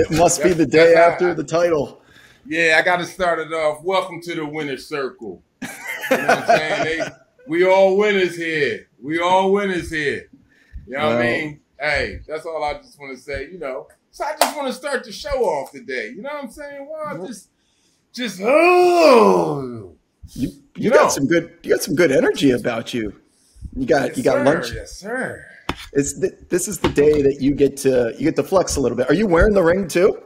it must be the day after the title. Yeah, I got to start it off. Welcome to the winner's circle. You know what I'm saying? They, we all winners here. We all winners here. You know well, what I mean? Hey, that's all I just want to say. You know, so I just want to start the show off today. You know what I'm saying? Well, just, just oh, you you, you got know. some good you got some good energy about you. You got yes, you got sir. lunch. Yes, sir. It's th- this is the day that you get to you get to flex a little bit. Are you wearing the ring too?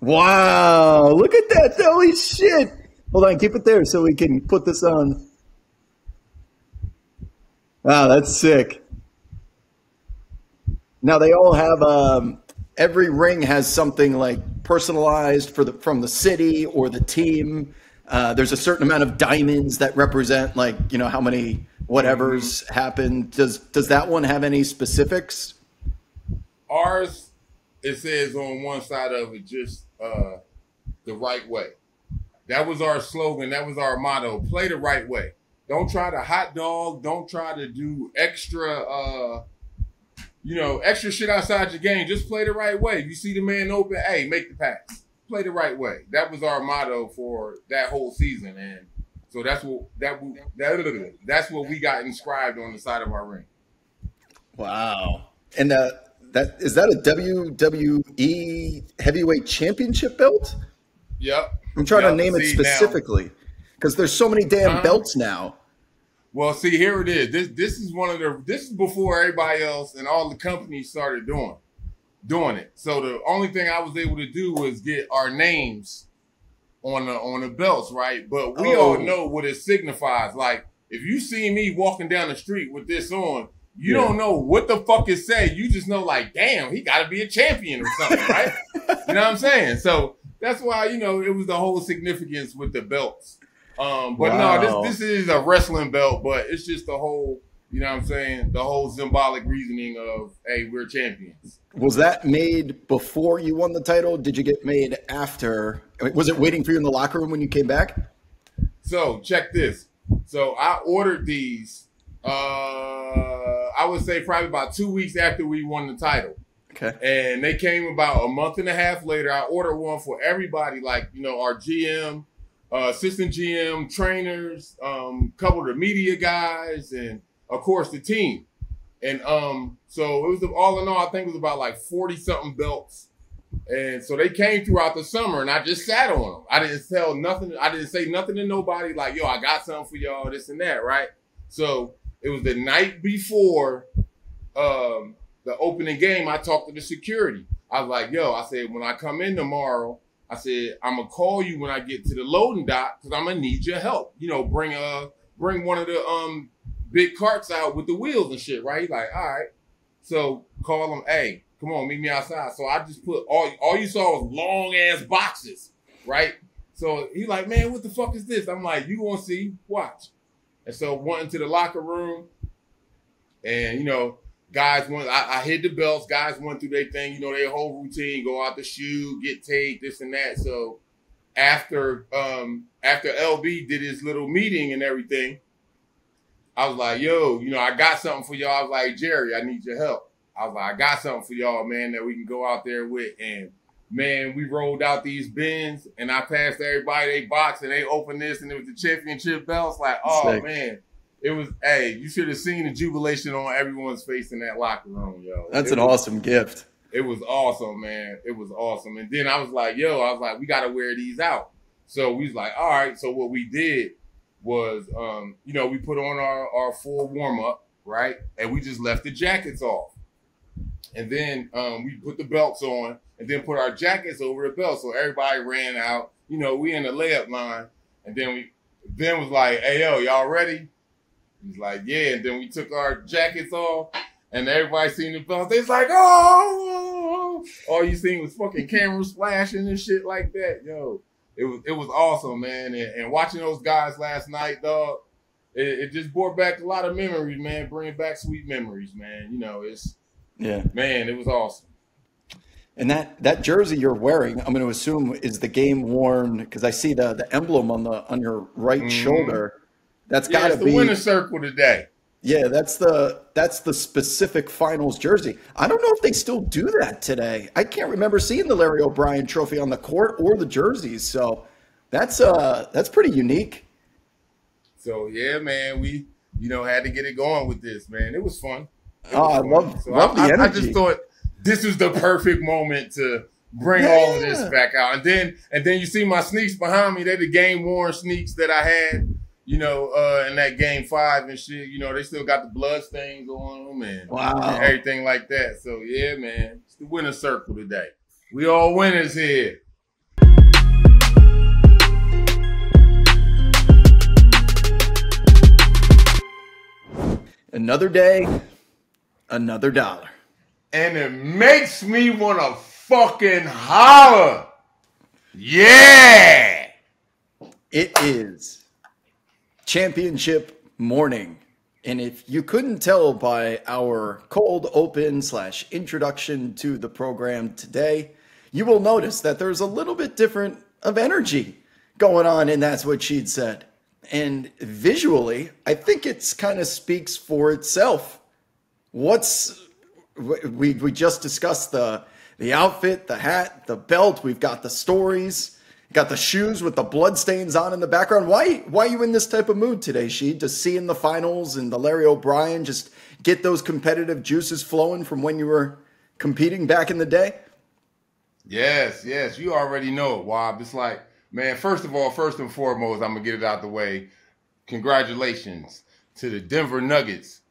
Wow! Look at that! Holy shit! Hold on, keep it there so we can put this on. Wow, that's sick. Now they all have um, every ring has something like personalized for the from the city or the team. Uh, there's a certain amount of diamonds that represent like you know how many whatever's mm-hmm. happened. Does does that one have any specifics? Ours, it says on one side of it just uh, the right way. That was our slogan. That was our motto. Play the right way. Don't try to hot dog. Don't try to do extra, uh, you know, extra shit outside your game. Just play the right way. You see the man open, hey, make the pass. Play the right way. That was our motto for that whole season, and so that's what that, that that's what we got inscribed on the side of our ring. Wow! And uh, that is that a WWE Heavyweight Championship belt? Yep. I'm trying yep. to name see, it specifically because there's so many damn uh, belts now. Well, see, here it is. This this is one of the this is before everybody else and all the companies started doing doing it. So the only thing I was able to do was get our names on the on the belts, right? But we oh. all know what it signifies. Like if you see me walking down the street with this on, you yeah. don't know what the fuck it say. You just know, like, damn, he got to be a champion or something, right? you know what I'm saying? So that's why you know it was the whole significance with the belts. Um, but wow. no, this this is a wrestling belt, but it's just the whole, you know what I'm saying, the whole symbolic reasoning of, hey, we're champions. Was that made before you won the title? Did you get made after? Was it waiting for you in the locker room when you came back? So check this. So I ordered these. Uh, I would say probably about two weeks after we won the title. Okay. And they came about a month and a half later. I ordered one for everybody, like you know our GM, uh, assistant GM, trainers, um, couple of the media guys, and of course the team. And um, so it was all in all, I think it was about like 40 something belts. And so they came throughout the summer and I just sat on them. I didn't tell nothing. I didn't say nothing to nobody like, yo, I got something for y'all, this and that, right? So it was the night before um, the opening game. I talked to the security. I was like, yo, I said, when I come in tomorrow, I said, I'm gonna call you when I get to the loading dock because I'm gonna need your help. You know, bring a bring one of the um big carts out with the wheels and shit, right? He's like, all right. So call him, hey, come on, meet me outside. So I just put all all you saw was long ass boxes, right? So he like, man, what the fuck is this? I'm like, you gonna see, watch. And so went into the locker room, and you know, guys went. I, I hid the belts. Guys went through their thing, you know, their whole routine, go out the shoe, get taped, this and that. So after um after LB did his little meeting and everything, I was like, yo, you know, I got something for y'all. I was like, Jerry, I need your help. I was like, I got something for y'all, man, that we can go out there with. And man, we rolled out these bins and I passed everybody they box and they opened this and it was the championship belts. Like, oh Sick. man. It was, hey, you should have seen the jubilation on everyone's face in that locker room, yo. That's it an was, awesome gift. It was awesome, man. It was awesome. And then I was like, yo, I was like, we gotta wear these out. So we was like, all right. So what we did was, um, you know, we put on our, our full warm up, right? And we just left the jackets off. And then um, we put the belts on and then put our jackets over the belt. So everybody ran out. You know, we in the layup line. And then we then was like, hey, yo, y'all ready? He's like, yeah. And then we took our jackets off and everybody seen the belts. They was like, oh, all you seen was fucking cameras flashing and shit like that. Yo, it was it was awesome, man. And, and watching those guys last night, dog, it, it, just brought back a lot of memories, man. Bringing back sweet memories, man. You know, it's yeah, man, it was awesome. And that that jersey you're wearing, I'm going to assume is the game worn because I see the the emblem on the on your right mm-hmm. shoulder. That's yeah, got to be the winner circle today. Yeah, that's the that's the specific finals jersey. I don't know if they still do that today. I can't remember seeing the Larry O'Brien trophy on the court or the jerseys. So that's uh that's pretty unique. So yeah, man, we you know had to get it going with this, man. It was fun. It oh, I love, so love I, the energy. I just thought this was the perfect moment to bring yeah. all of this back out. And then and then you see my sneaks behind me. They're the game worn sneaks that I had you know, uh, in that game five and shit, you know, they still got the blood stains on them and, wow. and everything like that. So yeah, man, it's the winner circle today. We all winners here. Another day, another dollar. And it makes me want to fucking holler. Yeah. It is championship morning. And if you couldn't tell by our cold open slash introduction to the program today, you will notice that there's a little bit different of energy going on, and that's what Sheed said. And visually, I think it's kind of speaks for itself. What's we we just discussed the the outfit, the hat, the belt. We've got the stories. Got the shoes with the bloodstains on in the background. Why why are you in this type of mood today, Sheed? To see in the finals and the Larry O'Brien just get those competitive juices flowing from when you were competing back in the day? Yes, yes. You already know it, Wob. It's like, man, first of all, first and foremost, I'm gonna get it out the way. Congratulations to the Denver Nuggets.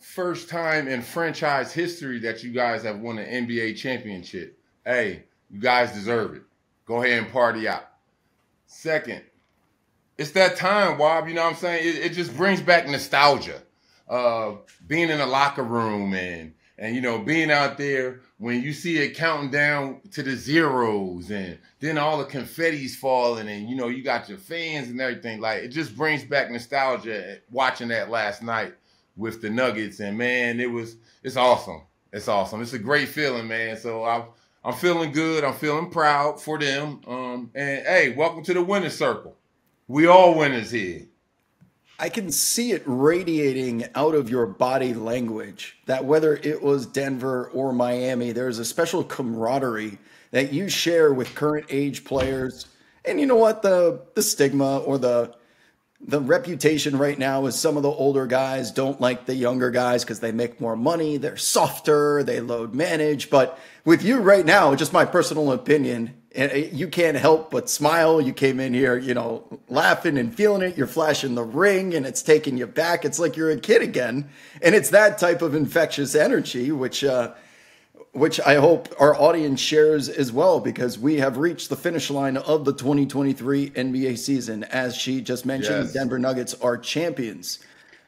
First time in franchise history that you guys have won an NBA championship. Hey, you guys deserve it. Go ahead and party out. Second, it's that time, Wob. You know what I'm saying? It, it just brings back nostalgia. Uh, being in a locker room and and you know being out there when you see it counting down to the zeros and then all the confetti's falling and you know you got your fans and everything like it just brings back nostalgia watching that last night with the nuggets and man it was it's awesome it's awesome it's a great feeling man so i I'm feeling good. I'm feeling proud for them. Um, and hey, welcome to the winning circle. We all winners here. I can see it radiating out of your body language that whether it was Denver or Miami, there's a special camaraderie that you share with current age players. And you know what? The the stigma or the the reputation right now is some of the older guys don't like the younger guys because they make more money, they're softer, they load manage. But with you right now, just my personal opinion, and you can't help but smile. You came in here, you know, laughing and feeling it. You're flashing the ring and it's taking you back. It's like you're a kid again. And it's that type of infectious energy, which, uh, which I hope our audience shares as well, because we have reached the finish line of the 2023 NBA season. As she just mentioned, yes. Denver Nuggets are champions.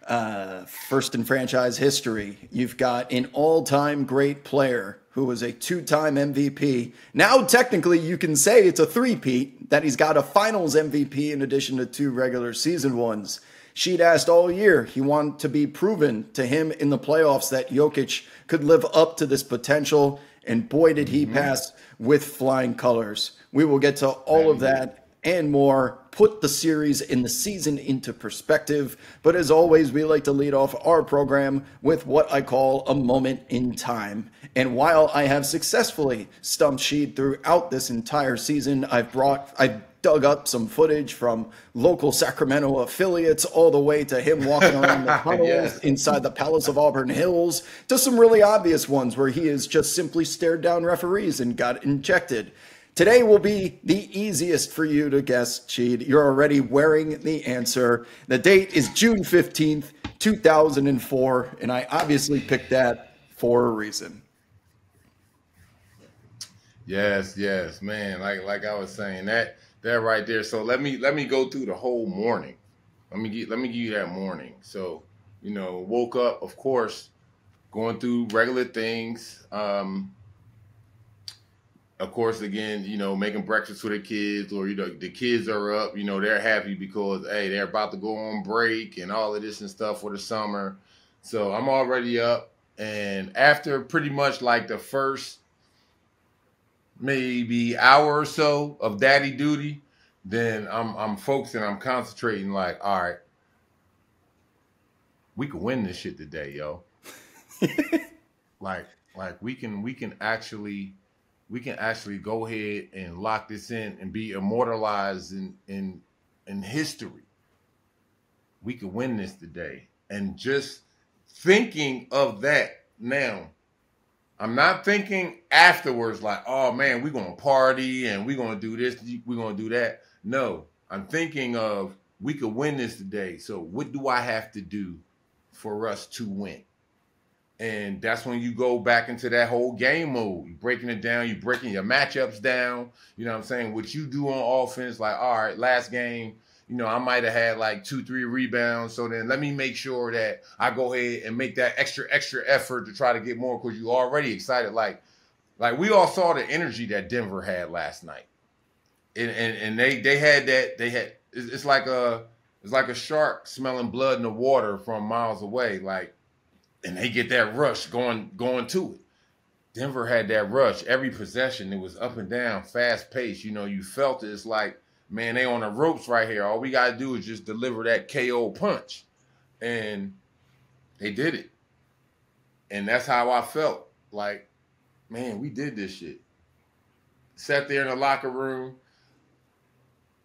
Uh, first in franchise history. You've got an all time great player who was a two time MVP. Now, technically, you can say it's a three-peat, that he's got a finals MVP in addition to two regular season ones. Sheed asked all year he wanted to be proven to him in the playoffs that Jokic could live up to this potential, and boy, did he mm-hmm. pass with flying colors. We will get to all of that and more, put the series in the season into perspective. But as always, we like to lead off our program with what I call a moment in time. And while I have successfully stumped Sheed throughout this entire season, I've brought, I've dug up some footage from local Sacramento affiliates all the way to him walking around the tunnels yes. inside the Palace of Auburn Hills to some really obvious ones where he has just simply stared down referees and got injected. Today will be the easiest for you to guess, Sheed. You're already wearing the answer. The date is June 15th, 2004, and I obviously picked that for a reason. Yes, yes, man. Like like I was saying, that that right there. So let me let me go through the whole morning. Let me get let me give you that morning. So, you know, woke up, of course, going through regular things. Um, of course, again, you know, making breakfast for the kids, or you know, the kids are up. You know, they're happy because hey, they're about to go on break and all of this and stuff for the summer. So I'm already up, and after pretty much like the first maybe hour or so of daddy duty, then I'm I'm focusing, I'm concentrating. Like, all right, we can win this shit today, yo. like, like we can we can actually we can actually go ahead and lock this in and be immortalized in in in history. We could win this today. And just thinking of that now, I'm not thinking afterwards like, oh man, we're gonna party and we're gonna do this, we're gonna do that. No, I'm thinking of we could win this today. So what do I have to do for us to win? And that's when you go back into that whole game mode. You're breaking it down, you're breaking your matchups down. You know what I'm saying? What you do on offense, like, all right, last game, you know, I might have had like two, three rebounds. So then let me make sure that I go ahead and make that extra, extra effort to try to get more because you already excited. Like, like we all saw the energy that Denver had last night. And and, and they they had that, they had it's, it's like a it's like a shark smelling blood in the water from miles away. Like and they get that rush going going to it. Denver had that rush every possession. It was up and down, fast pace. You know, you felt it. It's like, man, they on the ropes right here. All we gotta do is just deliver that KO punch, and they did it. And that's how I felt. Like, man, we did this shit. Sat there in the locker room.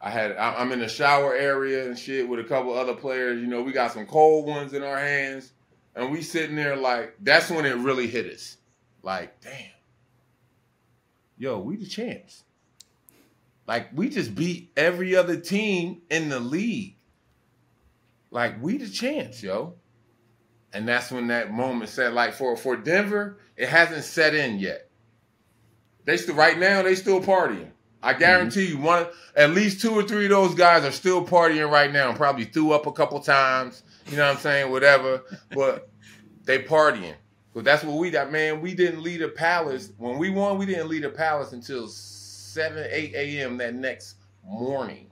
I had I'm in the shower area and shit with a couple other players. You know, we got some cold ones in our hands and we sitting there like that's when it really hit us. Like, damn. Yo, we the champs. Like we just beat every other team in the league. Like we the champs, yo. And that's when that moment said, like for for Denver, it hasn't set in yet. They still right now, they still partying. I guarantee mm-hmm. you, one at least two or three of those guys are still partying right now. And probably threw up a couple times. You know what I'm saying? Whatever. But they partying. But that's what we got, man. We didn't leave the palace. When we won, we didn't leave the palace until 7, 8 a.m. that next morning.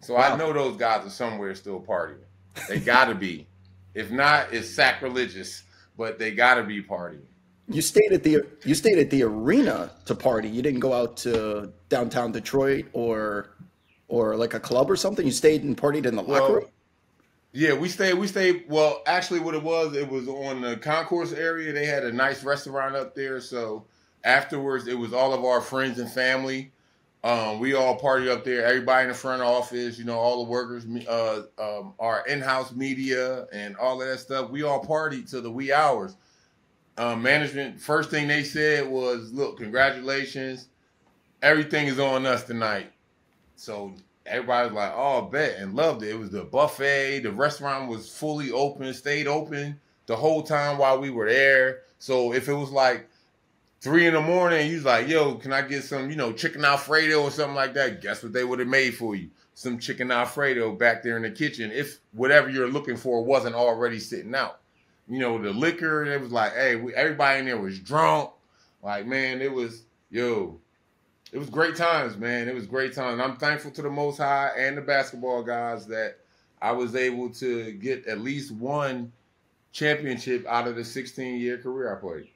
So wow. I know those guys are somewhere still partying. They gotta be. If not, it's sacrilegious, but they gotta be partying. You stayed at the you stayed at the arena to party. You didn't go out to downtown Detroit or or like a club or something. You stayed and partied in the well, locker room. Yeah, we stayed. We stayed. Well, actually, what it was, it was on the concourse area. They had a nice restaurant up there. So afterwards, it was all of our friends and family. Um, we all partied up there. Everybody in the front office, you know, all the workers, uh, um, our in-house media, and all of that stuff. We all partied to the wee hours. Um, management first thing they said was, "Look, congratulations, everything is on us tonight." So everybody was like, "Oh, bet," and loved it. It was the buffet. The restaurant was fully open, stayed open the whole time while we were there. So if it was like three in the morning, was like, "Yo, can I get some, you know, chicken alfredo or something like that?" Guess what they would have made for you? Some chicken alfredo back there in the kitchen. If whatever you're looking for wasn't already sitting out, you know, the liquor. It was like, hey, we, everybody in there was drunk. Like, man, it was yo it was great times, man. It was great times. I'm thankful to the Most High and the basketball guys that I was able to get at least one championship out of the 16 year career I played.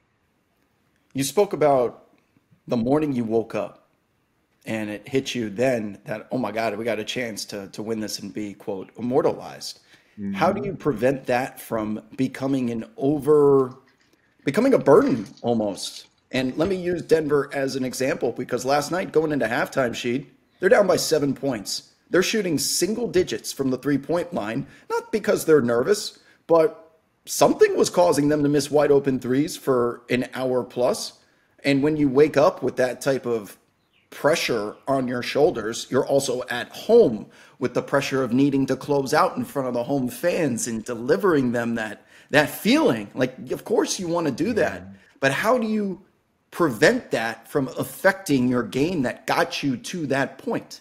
You spoke about the morning you woke up and it hit you then that, oh my God, we got a chance to, to win this and be, quote, immortalized. Mm-hmm. How do you prevent that from becoming an over, becoming a burden almost? And let me use Denver as an example because last night, going into halftime, Sheed, they're down by seven points. They're shooting single digits from the three point line, not because they're nervous, but something was causing them to miss wide open threes for an hour plus. And when you wake up with that type of pressure on your shoulders, you're also at home with the pressure of needing to close out in front of the home fans and delivering them that that feeling. Like, of course, you want to do that, but how do you prevent that from affecting your game that got you to that point?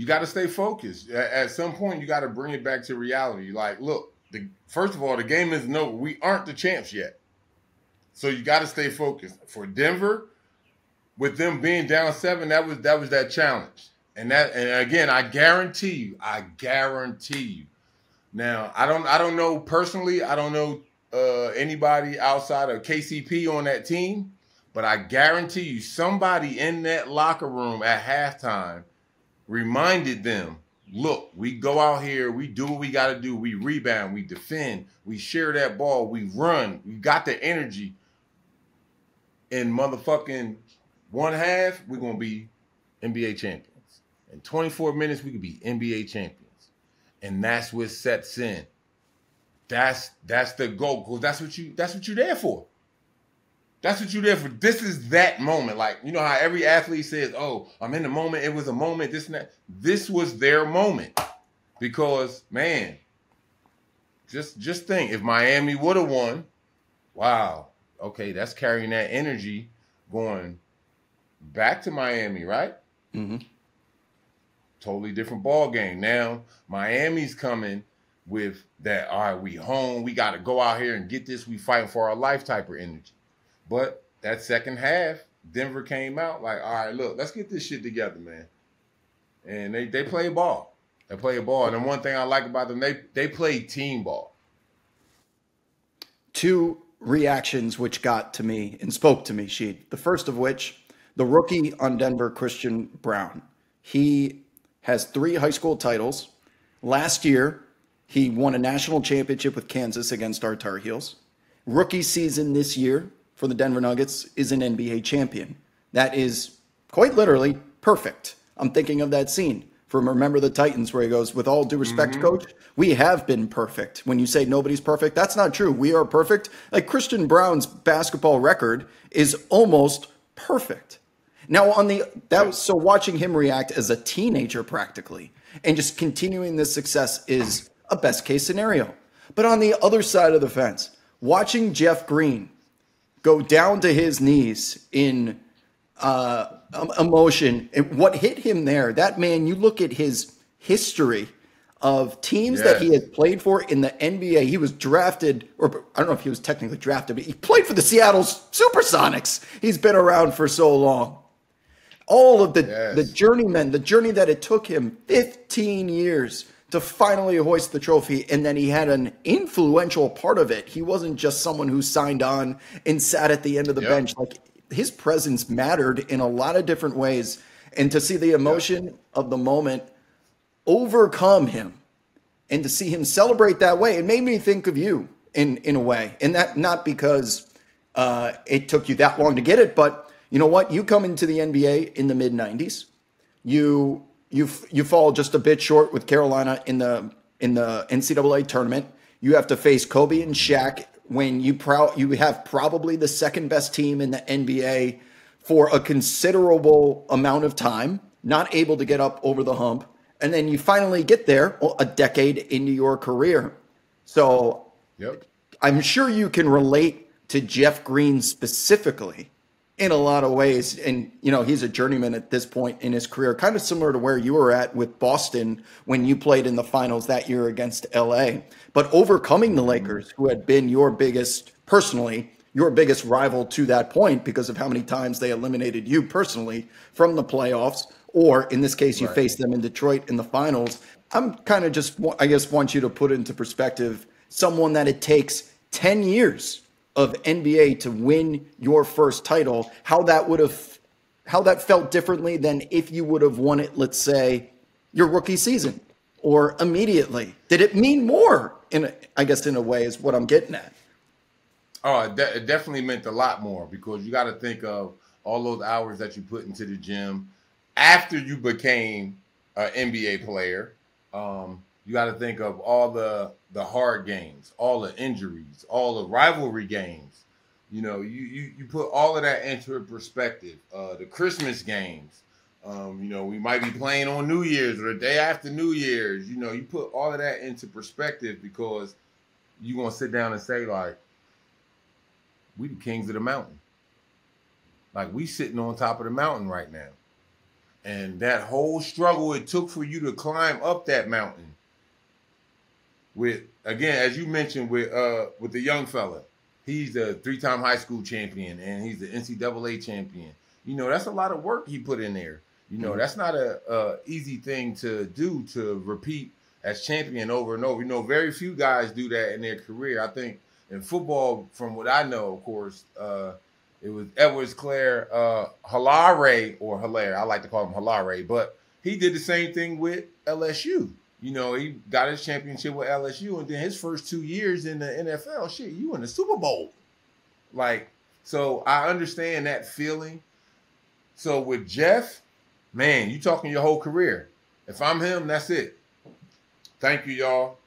You got to stay focused. At some point, you got to bring it back to reality. Like, look, the, first of all, the game is no, we aren't the champs yet. So you got to stay focused. For Denver, with them being down seven, that was that was that challenge. And that and again, I guarantee you, I guarantee you. Now, I don't I don't know personally, I don't know uh, anybody outside of KCP on that team, but I guarantee you somebody in that locker room at halftime reminded them look, we go out here, we do what we got to do. We rebound, we defend, we share that ball, we run, we got the energy. In motherfucking one half, we're gonna be NBA champions. In 24 minutes, we could be NBA champions. And that's what sets in. That's that's the goal. Because that's what you that's what you're there for. That's what you're there for. This is that moment. Like, you know how every athlete says, Oh, I'm in the moment. It was a moment, this and that. This was their moment. Because, man, just just think if Miami would have won, wow, okay, that's carrying that energy going back to Miami, right? Mm-hmm. Totally different ball game. Now Miami's coming with that. All right, we home. We got to go out here and get this. We fighting for our life type of energy. But that second half, Denver came out like, all right, look, let's get this shit together, man. And they they play ball. They play ball. And one thing I like about them, they they play team ball. Two reactions which got to me and spoke to me, Sheed. The first of which, the rookie on Denver, Christian Braun. He has three high school titles. Last year, he won a national championship with Kansas against our Tar Heels. Rookie season this year, for the Denver Nuggets is an NBA champion. That is quite literally perfect. I'm thinking of that scene from Remember the Titans where he goes, With all due respect, mm-hmm. coach, we have been perfect. When you say nobody's perfect, that's not true. We are perfect. Like Christian Braun's basketball record is almost perfect. Now, on the that was so watching him react as a teenager practically and just continuing this success is a best case scenario. But on the other side of the fence, watching Jeff Green go down to his knees in uh, emotion. And what hit him there, that man, you look at his history of teams yes. that he has played for in the NBA. He was drafted, or I don't know if he was technically drafted, but he played for the Seattle Supersonics. He's been around for so long. All of the, yes. the journeymen, the journey that it took him 15 years to finally hoist the trophy. And then he had an influential part of it. He wasn't just someone who signed on and sat at the end of the yep. bench. Like his presence mattered in a lot of different ways. And to see the emotion yep. of the moment overcome him and to see him celebrate that way, it made me think of you in, in a way. And that not because uh, it took you that long to get it, but you know what? You come into the NBA in the mid 90s. You you you fall just a bit short with Carolina in the in the NCAA tournament. You have to face Kobe and Shaq when you pro- you have probably the second best team in the NBA for a considerable amount of time, not able to get up over the hump, and then you finally get there a decade into your career. So, yep. I'm sure you can relate to Jeff Green specifically in a lot of ways. And, you know, he's a journeyman at this point in his career, kind of similar to where you were at with Boston when you played in the finals that year against LA. But overcoming the Lakers, who had been your biggest, personally, your biggest rival to that point because of how many times they eliminated you personally from the playoffs, or in this case, you right. faced them in Detroit in the finals. I'm kind of just, I guess, want you to put into perspective someone that it takes 10 years of NBA to win your first title, how that would have how that felt differently than if you would have won it, let's say, your rookie season or immediately. Did it mean more? In I guess in a way is what I'm getting at. Oh, it, it definitely meant a lot more because you got to think of all those hours that you put into the gym after you became an NBA player. Um, you got to think of all the the hard games, all the injuries, all the rivalry games. You know, you you, you put all of that into perspective. Uh, the Christmas games. Um, you know, we might be playing on New Year's or the day after New Year's. You know, you put all of that into perspective because you're gonna sit down and say like, we the kings of the mountain. Like we sitting on top of the mountain right now. And that whole struggle it took for you to climb up that mountain with again, as you mentioned with uh with the young fella, he's a three-time high school champion and he's the NCAA champion. You know, that's a lot of work he put in there. You know, mm-hmm. that's not a, a easy thing to do to repeat as champion over and over. You know, very few guys do that in their career. I think in football, from what I know, of course, uh, it was Edwards Claire uh, Halare or Hilaire. I like to call him Halare, but he did the same thing with LSU. You know, he got his championship with LSU, and then his first two years in the NFL, shit, you in the Super Bowl. Like, so I understand that feeling. So with Jeff, man, you talking your whole career. If I'm him, that's it. Thank you, y'all.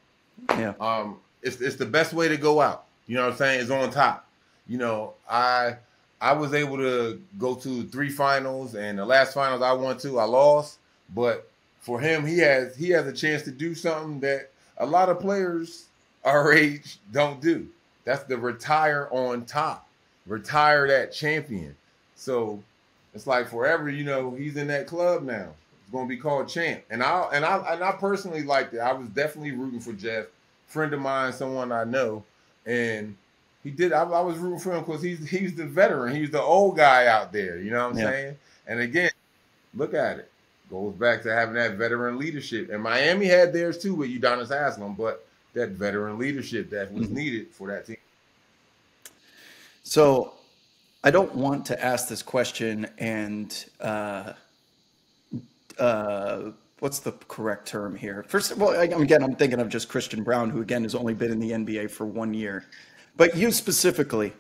Yeah. Um, it's it's the best way to go out. You know what I'm saying? It's on top. You know, I I was able to go to three finals, and the last finals I went to, I lost. But for him, he has he has a chance to do something that a lot of players our age don't do. That's the retire on top, retire that champion. So it's like forever, you know, he's in that club now. It's gonna be called champ. And I and I and I personally liked it. I was definitely rooting for Jeff, friend of mine, someone I know, and he did. I, I was rooting for him because he's he's the veteran. He's the old guy out there. You know what I'm yeah. saying? And again, look at it goes back to having that veteran leadership. And Miami had theirs too with Udonis Haslem, but that veteran leadership that was mm-hmm. needed for that team. So I don't want to ask this question and uh, uh, what's the correct term here? First of all, again, I'm thinking of just Christian Braun, who again has only been in the NBA for one year. But you specifically,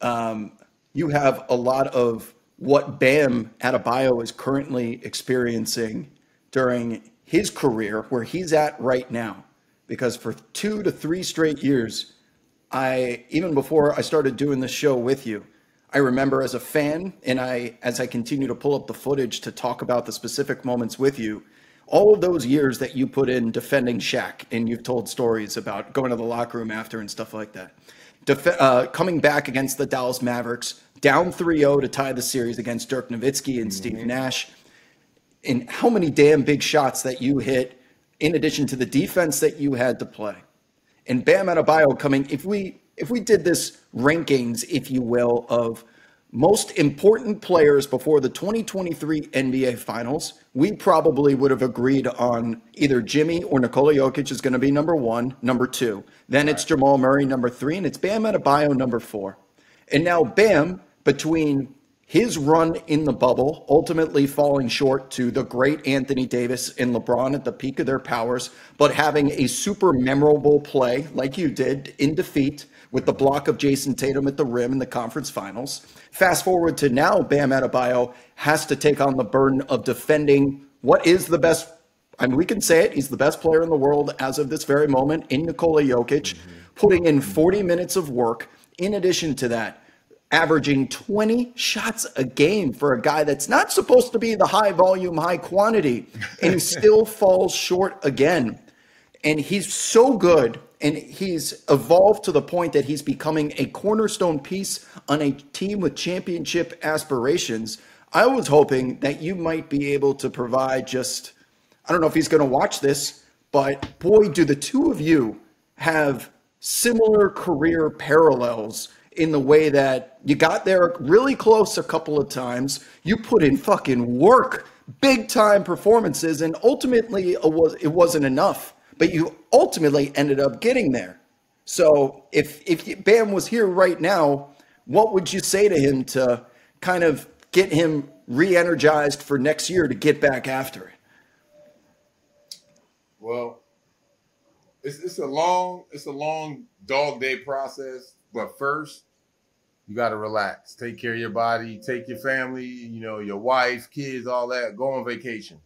um, you have a lot of what Bam Adebayo is currently experiencing during his career, where he's at right now. Because for two to three straight years, I even before I started doing this show with you, I remember as a fan, and I as I continue to pull up the footage to talk about the specific moments with you, all of those years that you put in defending Shaq, and you've told stories about going to the locker room after and stuff like that. Def- uh, coming back against the Dallas Mavericks, down 3-0 to tie the series against Dirk Nowitzki and mm-hmm. Steve Nash. And how many damn big shots that you hit, in addition to the defense that you had to play. And Bam Adebayo coming, if we if we did this rankings, if you will, of most important players before the 2023 NBA Finals, we probably would have agreed on either Jimmy or Nikola Jokic is going to be number one, number two. Then it's Jamal Murray, number three, and it's Bam Adebayo, number four. And now Bam between his run in the bubble, ultimately falling short to the great Anthony Davis and LeBron at the peak of their powers, but having a super memorable play like you did in defeat with the block of Jayson Tatum at the rim in the conference finals. Fast forward to now, Bam Adebayo has to take on the burden of defending what is the best. I mean, we can say it. He's the best player in the world as of this very moment in Nikola Jokic, putting in 40 minutes of work. In addition to that, averaging 20 shots a game for a guy that's not supposed to be the high volume, high quantity, and he still falls short again. And he's so good, and he's evolved to the point that he's becoming a cornerstone piece on a team with championship aspirations. I was hoping that you might be able to provide just, I don't know if he's going to watch this, but boy, do the two of you have similar career parallels in the way that you got there really close a couple of times. You put in fucking work, big time performances, and ultimately it was it wasn't enough. But you ultimately ended up getting there. So if if Bam was here right now, what would you say to him to kind of get him re-energized for next year to get back after it? Well, it's it's a long it's a long dog day process but first, you got to relax. Take care of your body. Take your family, you know, your wife, kids, all that. Go on vacation.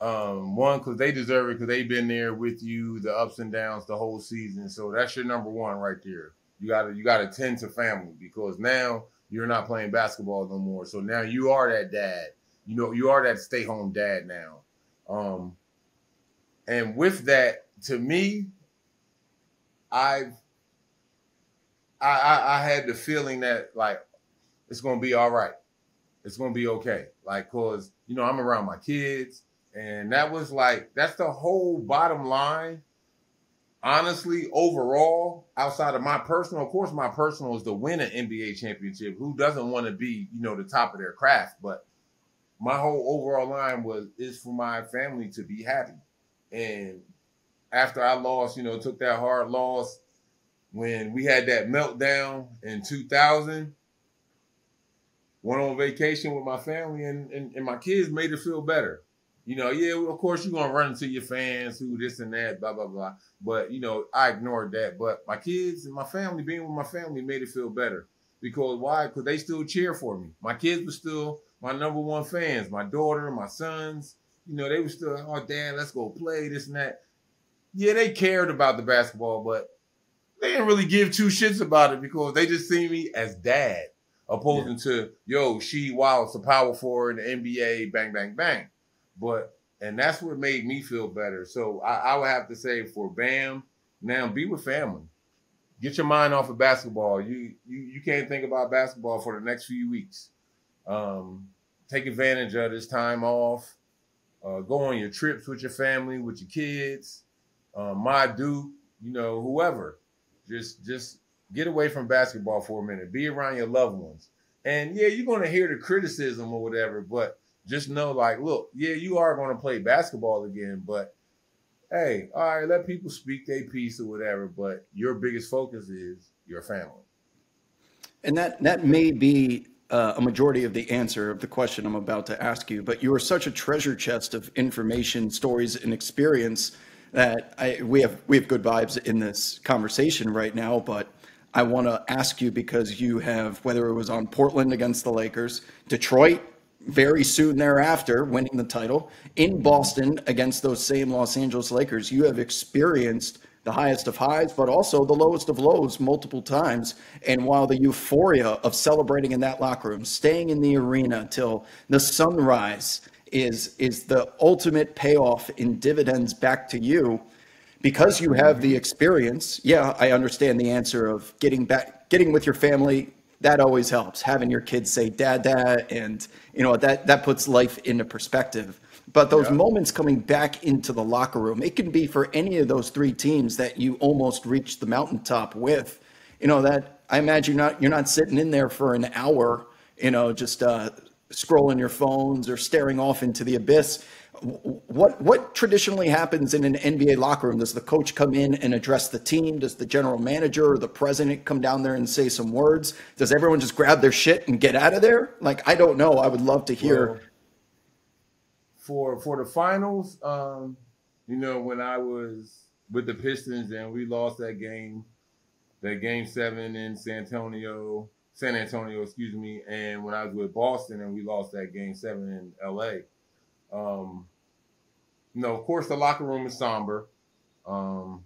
Um, one, because they deserve it because they've been there with you, the ups and downs, the whole season. So that's your number one right there. You gotta you gotta tend to family because now you're not playing basketball no more. So now you are that dad. You know, you are that stay home dad now. Um, and with that, to me, I've I, I, I had the feeling that like it's gonna be all right. It's gonna be okay. Like, cause you know, I'm around my kids, and that was like that's the whole bottom line. Honestly, overall, outside of my personal, of course, my personal is to win an NBA championship. Who doesn't want to be, you know, the top of their craft? But my whole overall line was is for my family to be happy. And after I lost, you know, took that hard loss, when we had that meltdown in 2000 went on vacation with my family and, and, and my kids made it feel better You know, yeah, of course you're gonna run into your fans who this and that, blah blah blah. But you know, I ignored that. But my kids and my family, being with my family, made it feel better. Because why? Because they still cheer for me. My kids were still my number one fans. My daughter, my sons, you know, they were still, oh dad, let's go play this and that. Yeah, they cared about the basketball, but they didn't really give two shits about it because they just see me as dad, opposing yeah. to yo, she wow, it's a power forward in the NBA, bang, bang, bang. But and that's what made me feel better. So I, I would have to say for Bam, now be with family. Get your mind off of basketball. You you you can't think about basketball for the next few weeks. Um, take advantage of this time off. Uh, go on your trips with your family, with your kids. Uh, my Duke, you know, whoever. Just just get away from basketball for a minute. Be around your loved ones. And yeah, you're gonna hear the criticism or whatever, but just know, like, look, yeah, you are going to play basketball again, but hey, all right, let people speak their piece or whatever. But your biggest focus is your family. And that that may be uh, a majority of the answer of the question I'm about to ask you. But you are such a treasure chest of information, stories, and experience that I, we have we have good vibes in this conversation right now. But I want to ask you because you have whether it was on Portland against the Lakers, Detroit very soon thereafter, winning the title in Boston against those same Los Angeles Lakers. You have experienced the highest of highs, but also the lowest of lows multiple times. And while the euphoria of celebrating in that locker room, staying in the arena till the sunrise is is the ultimate payoff in dividends back to you because you have the experience. Yeah, I understand the answer of getting back getting with your family, that always helps. Having your kids say "dad, dad," and you know that that puts life into perspective. But those yeah. moments coming back into the locker room, it can be for any of those three teams that you almost reached the mountaintop with. You know that I imagine you're not you're not sitting in there for an hour, you know, just uh, scrolling your phones or staring off into the abyss what what traditionally happens in an NBA locker room? Does the coach come in and address the team? Does the general manager or the president come down there and say some words? Does everyone just grab their shit and get out of there? Like I don't know. I would love to hear. For for the finals, um, you know, when I was with the Pistons and we lost that game, that game seven in San Antonio, San Antonio, excuse me, and when I was with Boston and we lost that game seven in LA um, you know, of course, the locker room is somber. Um,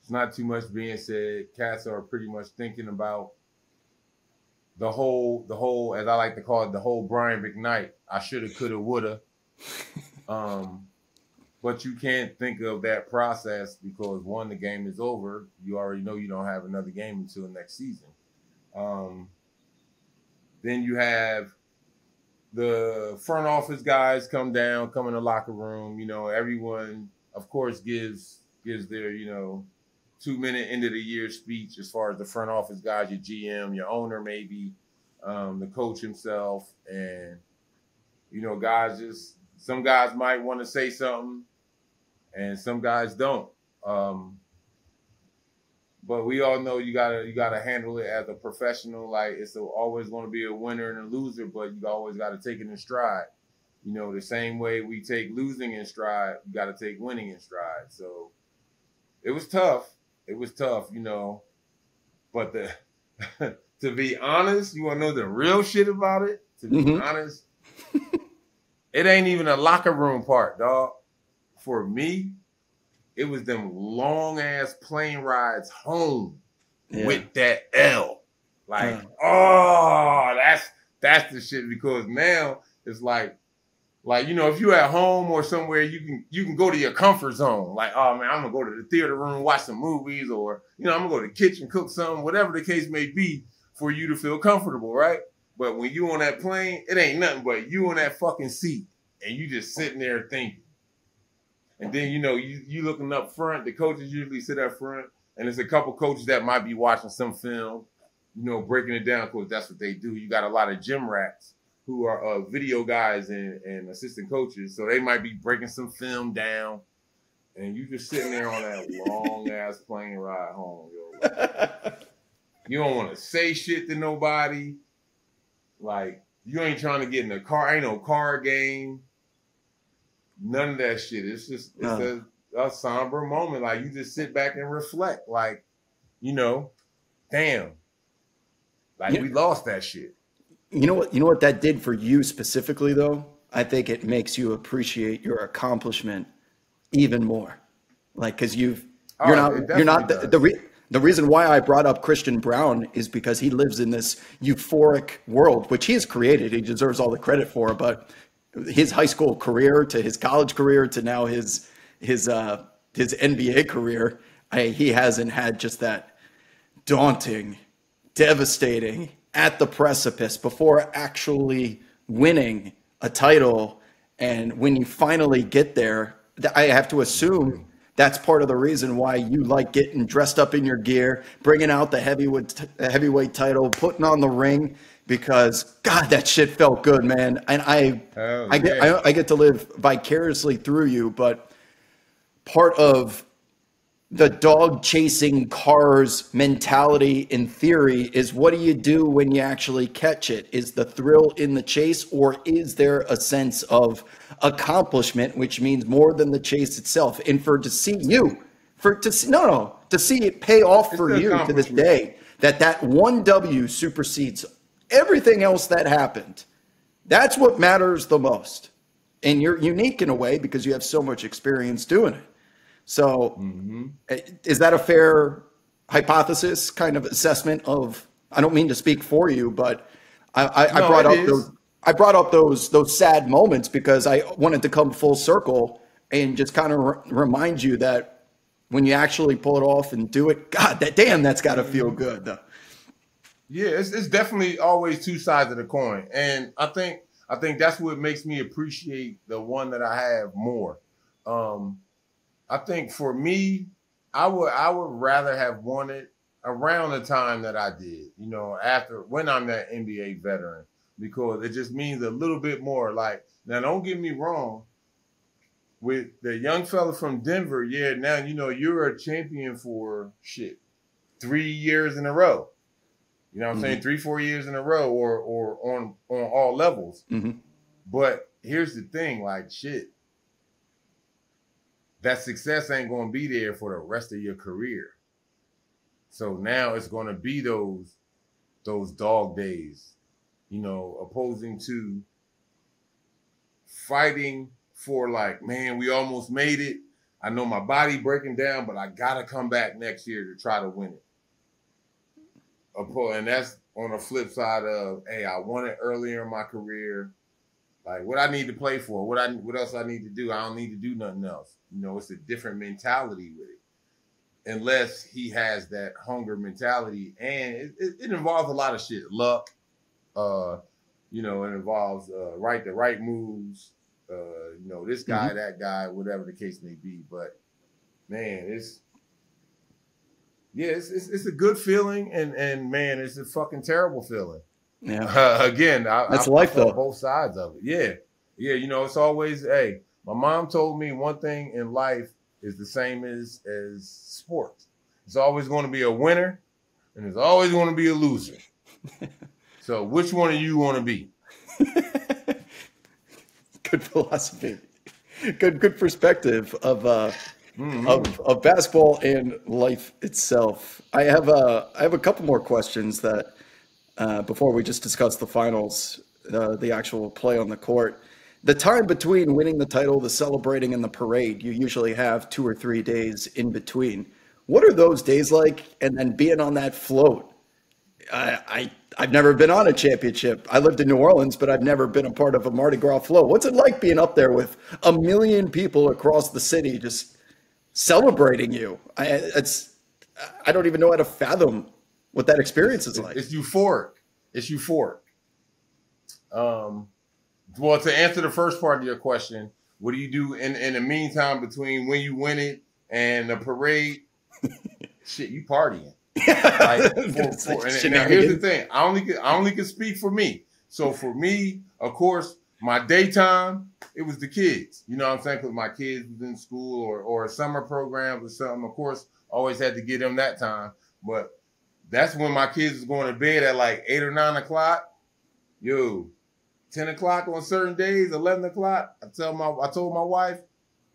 it's not too much being said. Cats are pretty much thinking about the whole, the whole, as I like to call it, the whole Brian McKnight. I shoulda, coulda, woulda. um, but you can't think of that process because one, the game is over. You already know you don't have another game until next season. Um, then you have the front office guys come down, come in the locker room. You know, everyone, of course, gives gives their you know two minute end of the year speech as far as the front office guys, your GM, your owner, maybe um, the coach himself, and you know, guys just some guys might want to say something, and some guys don't. Um, but we all know you gotta you gotta handle it as a professional. Like it's always going to be a winner and a loser, but you always got to take it in stride. You know, the same way we take losing in stride, you got to take winning in stride. So it was tough. It was tough, you know. But the to be honest, you want to know the real shit about it. To be mm-hmm. honest, it ain't even a locker room part, dog. For me, it was them long ass plane rides home yeah. with that L. Like, uh. oh, that's that's the shit. Because now it's like like you know if you're at home or somewhere you can you can go to your comfort zone. Like oh man i'm gonna go to the theater room watch some movies or you know i'm gonna go to the kitchen cook something whatever the case may be for you to feel comfortable right? But when you on that plane it ain't nothing but you on that fucking seat. And you just sitting there thinking and then you know you you looking up front. The coaches usually sit up front, and there's a couple coaches that might be watching some film, you know, breaking it down because that's what they do. You got a lot of gym rats who are uh, video guys and, and assistant coaches, so they might be breaking some film down, and you just sitting there on that long ass plane ride home, yo. you don't want to say shit to nobody. Like you ain't trying to get in a car. Ain't no car game none of that shit. It's just it's no. a, a somber moment. Like you just sit back and reflect. Like, you know, damn, like we lost that shit. You know what? You know what that did for you specifically, though. I think it makes you appreciate your accomplishment even more. Like, because you've you're oh, not you're not the, the re- the reason why I brought up Christian Braun is because he lives in this euphoric world, which he has created. He deserves all the credit for. But his high school career to his college career to now his his uh, his NBA career, I, he hasn't had just that daunting, devastating at the precipice before actually winning a title. And when you finally get there, I have to assume that's part of the reason why you like getting dressed up in your gear, bringing out the heavyweight heavyweight title, putting on the ring because God, that shit felt good, man. And I, oh, I get, I, I get to live vicariously through you, but part of the dog chasing cars mentality in theory is what do you do when you actually catch it? Is the thrill in the chase, or is there a sense of accomplishment, which means more than the chase itself? And for to see you, for to see, no, no, to see it pay off it's for you to this day, that that one W supersedes everything else that happened. That's what matters the most. And you're unique in a way because you have so much experience doing it. So, mm-hmm. Is that a fair hypothesis, kind of assessment of? I don't mean to speak for you, but I, I, no, I brought up those. I brought up those those sad moments because I wanted to come full circle and just kind of re- remind you that when you actually pull it off and do it, God, that damn, that's got to feel mm-hmm. good. Though. Yeah, it's, it's definitely always two sides of the coin, and I think I think that's what makes me appreciate the one that I have more. Um, I think for me, I would I would rather have won it around the time that I did. You know, after when I'm that NBA veteran, because it just means a little bit more. Like now, don't get me wrong. With the young fella from Denver, yeah, now you know you're a champion for shit three years in a row. You know what I'm mm-hmm. saying? Three, four years in a row or or on on all levels. Mm-hmm. But here's the thing, like shit that success ain't going to be there for the rest of your career. So now it's going to be those those dog days, you know, opposing to fighting for like, man, we almost made it. I know my body breaking down, but I got to come back next year to try to win it. And that's on the flip side of, hey, I won it earlier in my career. Like what I need to play for, what I what else I need to do. I don't need to do nothing else. You know, it's a different mentality with it. Unless he has that hunger mentality, and it, it, it involves a lot of shit, luck. Uh, you know, it involves uh, right the right moves. Uh, you know, this guy, mm-hmm. that guy, whatever the case may be. But man, it's yeah, it's, it's, it's a good feeling, and and man, it's a fucking terrible feeling. Yeah. Uh, again, I, that's I, life though. Both sides of it. Yeah, yeah. You know, it's always hey. My mom told me one thing in life is the same as as sports. It's always going to be a winner, and there's always going to be a loser. so, which one do you want to be? good philosophy. Good good perspective of uh, mm-hmm. of, of basketball and life itself. I have a I have a couple more questions that uh, before we just discuss the finals, uh, the actual play on the court. The time between winning the title, the celebrating, and the parade, you usually have two or three days in between. What are those days like? And then being on that float. I, I I've never been on a championship. I lived in New Orleans, but I've never been a part of a Mardi Gras float. What's it like being up there with a million people across the city just celebrating you? I, it's I don't even know how to fathom what that experience is like. It's euphoric. It's euphoric. Um, well, to answer the first part of your question, what do you do in, in the meantime between when you win it and the parade? Shit, you partying. like, for, for, and, now here's the thing: I only I only can speak for me. So for me, of course, my daytime it was the kids. You know what I'm saying? Because my kids was in school or or summer program or something. Of course, always had to get them that time. But that's when my kids was going to bed at like eight or nine o'clock. Yo, 10 o'clock on certain days, 11 o'clock. I tell my, I told my wife,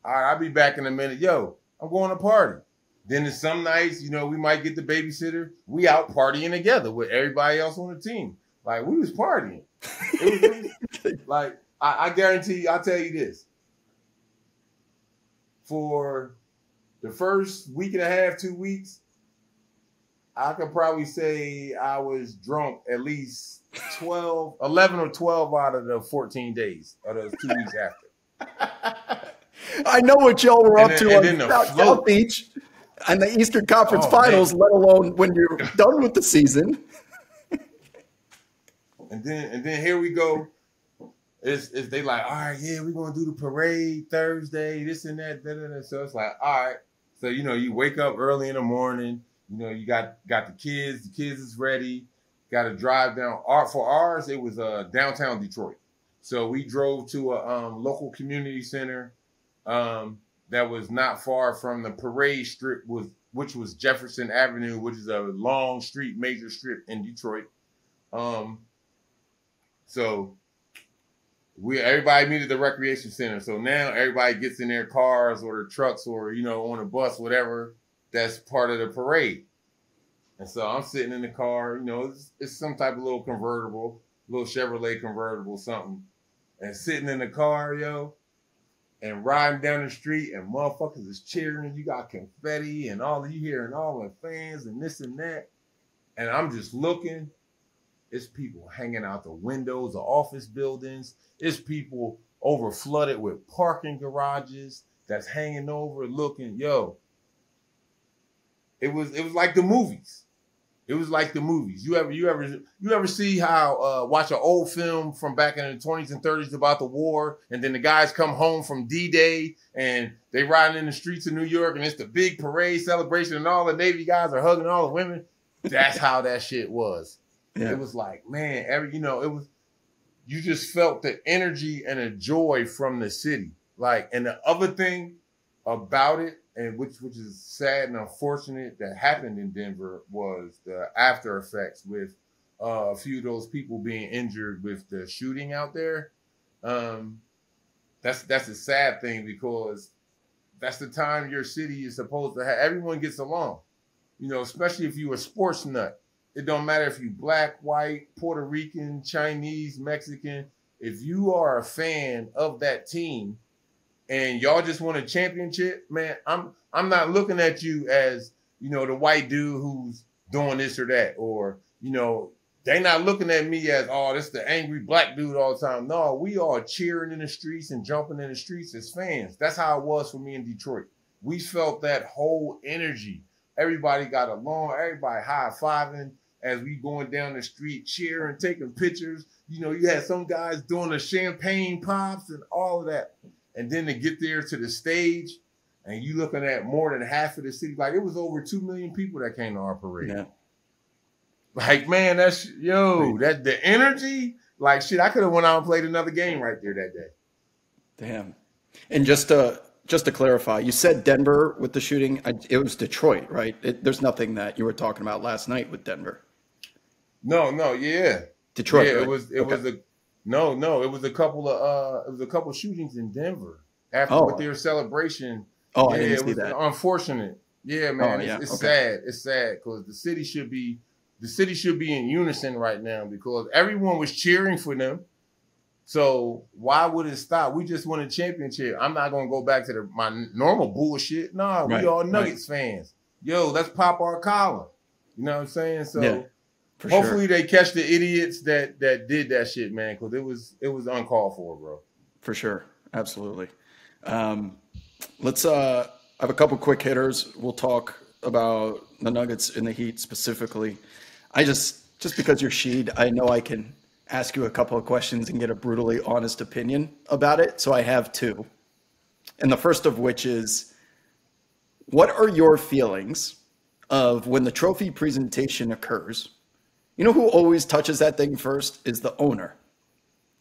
all right, I'll be back in a minute. Yo, I'm going to party. Then there's some nights, you know, we might get the babysitter. We out partying together with everybody else on the team. Like we was partying. It was, it was, like I, I guarantee you, I'll tell you this. For the first week and a half, two weeks, I could probably say I was drunk at least 12, 11 or 12 out of the 14 days of those two weeks after. I know what y'all were and up then, to on South, South, Beach and the Eastern Conference oh, Finals, man. let alone when you're done with the season. And then and then here we go. It's they like, all right, yeah, we're gonna do the parade Thursday, this and that, da, da, da. So it's like, all right. So you know, you wake up early in the morning, you know, you got got the kids, the kids is ready, got to drive down. For ours, it was uh downtown Detroit. So we drove to a um, local community center um, that was not far from the parade strip was which was Jefferson Avenue, which is a long street, major strip in Detroit. Um, so we everybody meet at the recreation center. So now everybody gets in their cars or their trucks or you know on a bus, whatever. That's part of the parade. And so I'm sitting in the car. You know, it's, it's some type of little convertible, little Chevrolet convertible, something, and sitting in the car, yo and riding down the street and motherfuckers is cheering. You got confetti and all you hearing all the fans and this and that. And I'm just looking. It's people hanging out the windows of office buildings. It's people over flooded with parking garages that's hanging over looking. Yo, it was it was like the movies. It was like the movies. You ever you ever you ever see how uh, watch an old film from back in the 20s and 30s about the war, and then the guys come home from D-Day and they riding in the streets of New York, and it's the big parade celebration, and all the Navy guys are hugging all the women. That's how that shit was. Yeah. It was like, man, every you know, it was you just felt the energy and the joy from the city. Like, and the other thing about it and which which is sad and unfortunate that happened in Denver was the after effects with uh, a few of those people being injured with the shooting out there. Um, that's that's a sad thing because that's the time your city is supposed to have everyone gets along. You know, especially if you're a sports nut. It don't matter if you black, white, Puerto Rican, Chinese, Mexican. If you are a fan of that team, and y'all just won a championship, man, I'm I'm not looking at you as, you know, the white dude who's doing this or that, or, you know, they not looking at me as, oh, this the angry black dude all the time. No, we are cheering in the streets and jumping in the streets as fans. That's how it was for me in Detroit. We felt that whole energy. Everybody got along, everybody high fiving as we going down the street, cheering, taking pictures. You know, you had some guys doing the champagne pops and all of that. And then to get there to the stage, and you looking at more than half of the city, like it was over two million people that came to our parade. Yeah. Like man, that's yo, that the energy, like shit. I could have went out and played another game right there that day. Damn. And just to just to clarify, you said Denver with the shooting. It was Detroit, right? It, there's nothing that you were talking about last night with Denver. No, no, yeah, Detroit. Yeah, right? it was. It okay. was a no, no, it was a couple of uh, it was a couple of shootings in Denver after oh. with their celebration. Oh, yeah, I didn't see that. Unfortunate. Yeah, man, oh, yeah. it's, it's okay. sad. It's sad because the city should be the city should be in unison right now because everyone was cheering for them. So why would it stop? We just won a championship. I'm not gonna go back to the, my normal bullshit. Nah, right, we all Nuggets right. fans. Yo, let's pop our collar. You know what I'm saying? So yeah. Hopefully sure. they catch the idiots that that did that shit, man, because it was it was uncalled for, bro. For sure, absolutely. Um, let's. Uh, I have a couple quick hitters. We'll talk about the Nuggets in the Heat specifically. I just just because you're Sheed, I know I can ask you a couple of questions and get a brutally honest opinion about it. So I have two, and the first of which is, what are your feelings of when the trophy presentation occurs? You know who always touches that thing first is the owner.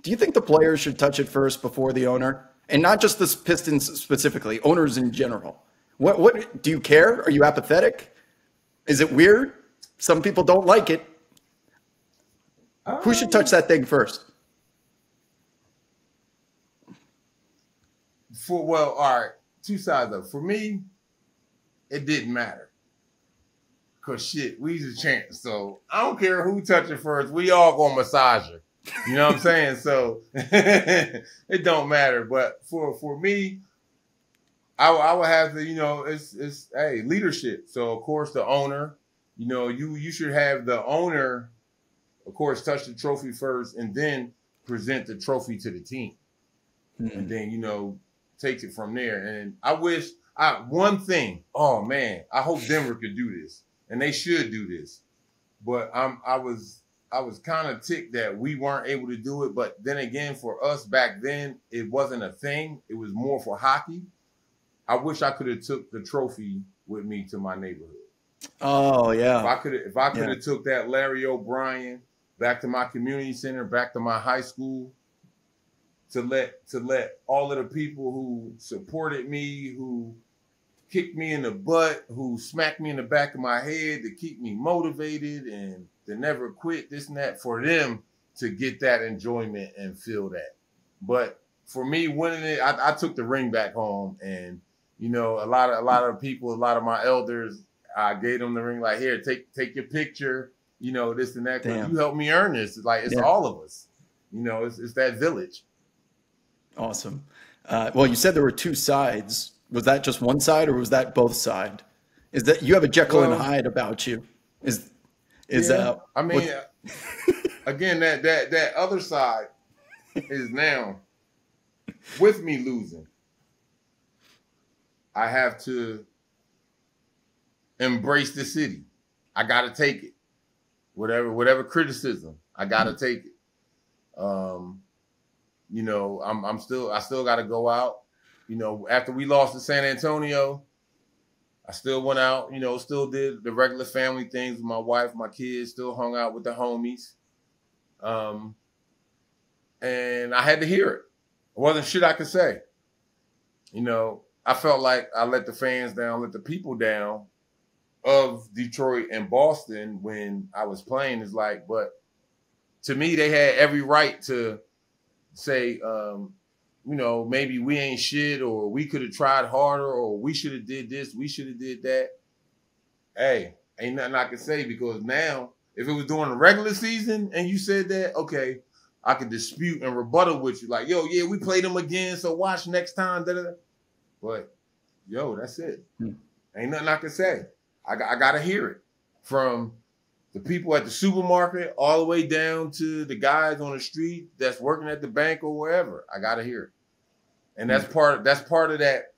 Do you think the players should touch it first before the owner? And not just the Pistons specifically, owners in general. What what do you care? Are you apathetic? Is it weird? Some people don't like it. Who should touch that thing first? For well, all right, two sides of. For me, it didn't matter. Cause shit, we a chance. So I don't care who touch it first. We all gonna massage her. You know what I'm saying? So it don't matter. But for for me, I, I would have to, you know, it's it's hey leadership. So of course the owner, you know, you you should have the owner of course, touch the trophy first, and then present the trophy to the team, mm-hmm. and then you know take it from there. And I wish I one thing. Oh man, I hope Denver could do this, and they should do this. But I'm I was I was kind of ticked that we weren't able to do it. But then again, for us back then, it wasn't a thing. It was more for hockey. I wish I could have took the trophy with me to my neighborhood. Oh yeah. If I could if I could have yeah. took that Larry O'Brien back to my community center, back to my high school, to let to let all of the people who supported me, who kicked me in the butt, who smacked me in the back of my head to keep me motivated and to never quit, this and that, for them to get that enjoyment and feel that. But for me, winning it, I, I took the ring back home and you know, a lot of a lot of people, a lot of my elders, I gave them the ring. Like, here, take take your picture. You know, this and that. You helped me earn this. It's like it's yeah. all of us. You know, it's it's that village. Awesome. Uh, well, you said there were two sides. Was that just one side, or was that both side? Is that you have a Jekyll well, and Hyde about you? Is is yeah, that? I mean, what, again, that that that other side is now with me losing. I have to embrace the city. I got to take it. Whatever whatever criticism, I got to take it. Um, you know, I'm I'm still I still got to go out. You know, after we lost to San Antonio, I still went out. You know, still did the regular family things with my wife, my kids. Still hung out with the homies. Um, and I had to hear it. It wasn't shit I could say. You know, I felt like I let the fans down, let the people down of Detroit and Boston when I was playing. Is like, but to me, they had every right to say, um, you know, maybe we ain't shit, or we could have tried harder, or we should have did this, we should have did that. Hey, ain't nothing I can say because now, if it was during the regular season and you said that, okay, I could dispute and rebuttal with you, like, yo, yeah, we played them again, so watch next time. Da-da-da. But yo, that's it. Hmm. Ain't nothing I can say. I, I got to hear it from the people at the supermarket all the way down to the guys on the street that's working at the bank or wherever. I got to hear it. And that's hmm. part that's part of that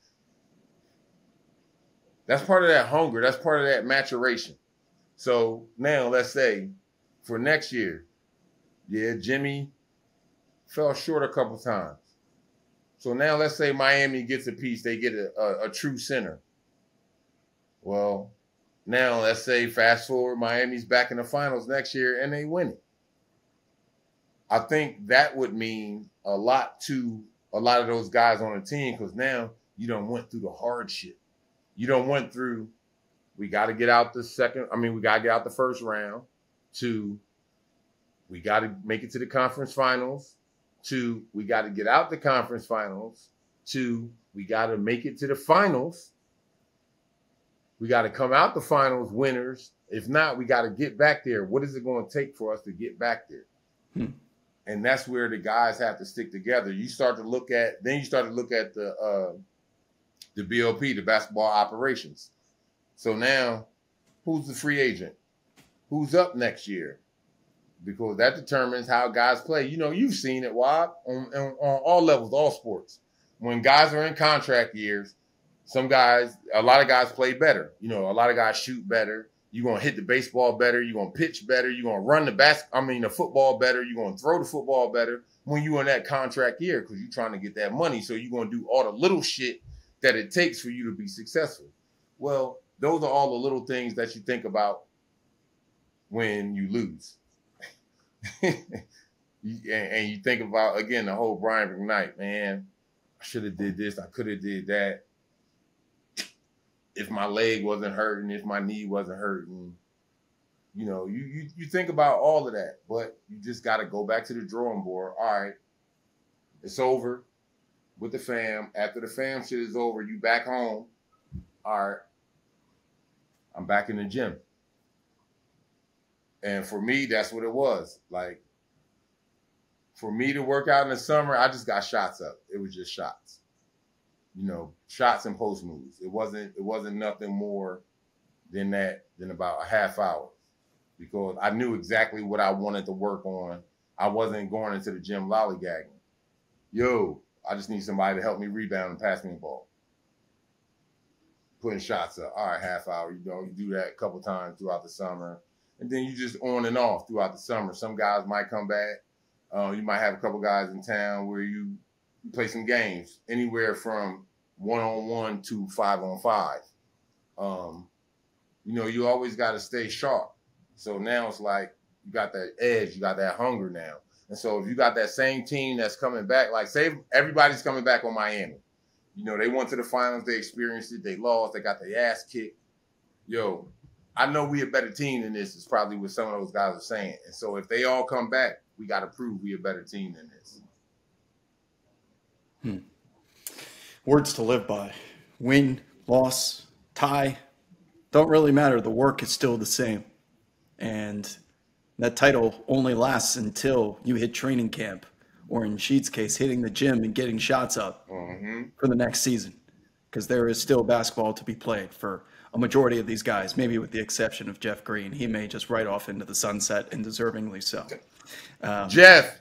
that's part of that hunger. That's part of that maturation. So now let's say for next year, yeah, Jimmy fell short a couple times. So now let's say Miami gets a piece, they get a, a, a true center. Well, now let's say fast forward, Miami's back in the finals next year and they win it. I think that would mean a lot to a lot of those guys on the team because now you don't went through the hardship. You don't went through. We got to get out the second. I mean, we got to get out the first round. To we got to make it to the conference finals to we got to get out the conference finals to we got to make it to the finals we got to come out the finals winners. If not we got to get back there. What is it going to take for us to get back there? Hmm. and that's where the guys have to stick together. You start to look at then you start to look at the uh the bop the basketball operations. So now who's the free agent? Who's up next year? Because that determines how guys play. You know, you've seen it, Wob, on, on, on, all levels, all sports. When guys are in contract years, some guys, a lot of guys play better. You know, a lot of guys shoot better. You're gonna hit the baseball better. You're gonna pitch better. You're gonna run the bas- I mean, the football better. You're gonna throw the football better when you're in that contract year because you're trying to get that money. So you're gonna do all the little shit that it takes for you to be successful. Well, those are all the little things that you think about when you lose and you think about again the whole Brian McKnight, man. I should have did this. I could have did that. If my leg wasn't hurting, if my knee wasn't hurting, you know, you you, you think about all of that, but you just got to go back to the drawing board. All right, it's over. with the fam. After the fam shit is over, you back home. All right, I'm back in the gym. And for me, that's what it was. Like, for me to work out in the summer, I just got shots up. It was just shots. You know, shots and post moves. It wasn't it wasn't nothing more than that than about a half hour. Because I knew exactly what I wanted to work on. I wasn't going into the gym lollygagging. Yo, I just need somebody to help me rebound and pass me the ball. Putting shots up. All right, half hour. You know, you do that a couple times throughout the summer. And then you just on and off throughout the summer. Some guys might come back. Uh, you might have a couple guys in town where you, you play some games, anywhere from one on one to five on five. Um, you know, you always got to stay sharp. So now it's like you got that edge, you got that hunger now. And so if you got that same team that's coming back, like say everybody's coming back on Miami. You know, they went to the finals, they experienced it, they lost, they got their ass kicked. Yo, I know we a better team than this, is probably what some of those guys are saying. And so if they all come back, we got to prove we a better team than this. Hmm. Words to live by. Win, loss, tie, don't really matter. The work is still the same. And that title only lasts until you hit training camp, or in Sheed's case, hitting the gym and getting shots up mm-hmm. for the next season. Because there is still basketball to be played for a majority of these guys, maybe with the exception of Jeff Green. He may just ride off into the sunset and deservingly so. Um, Jeff,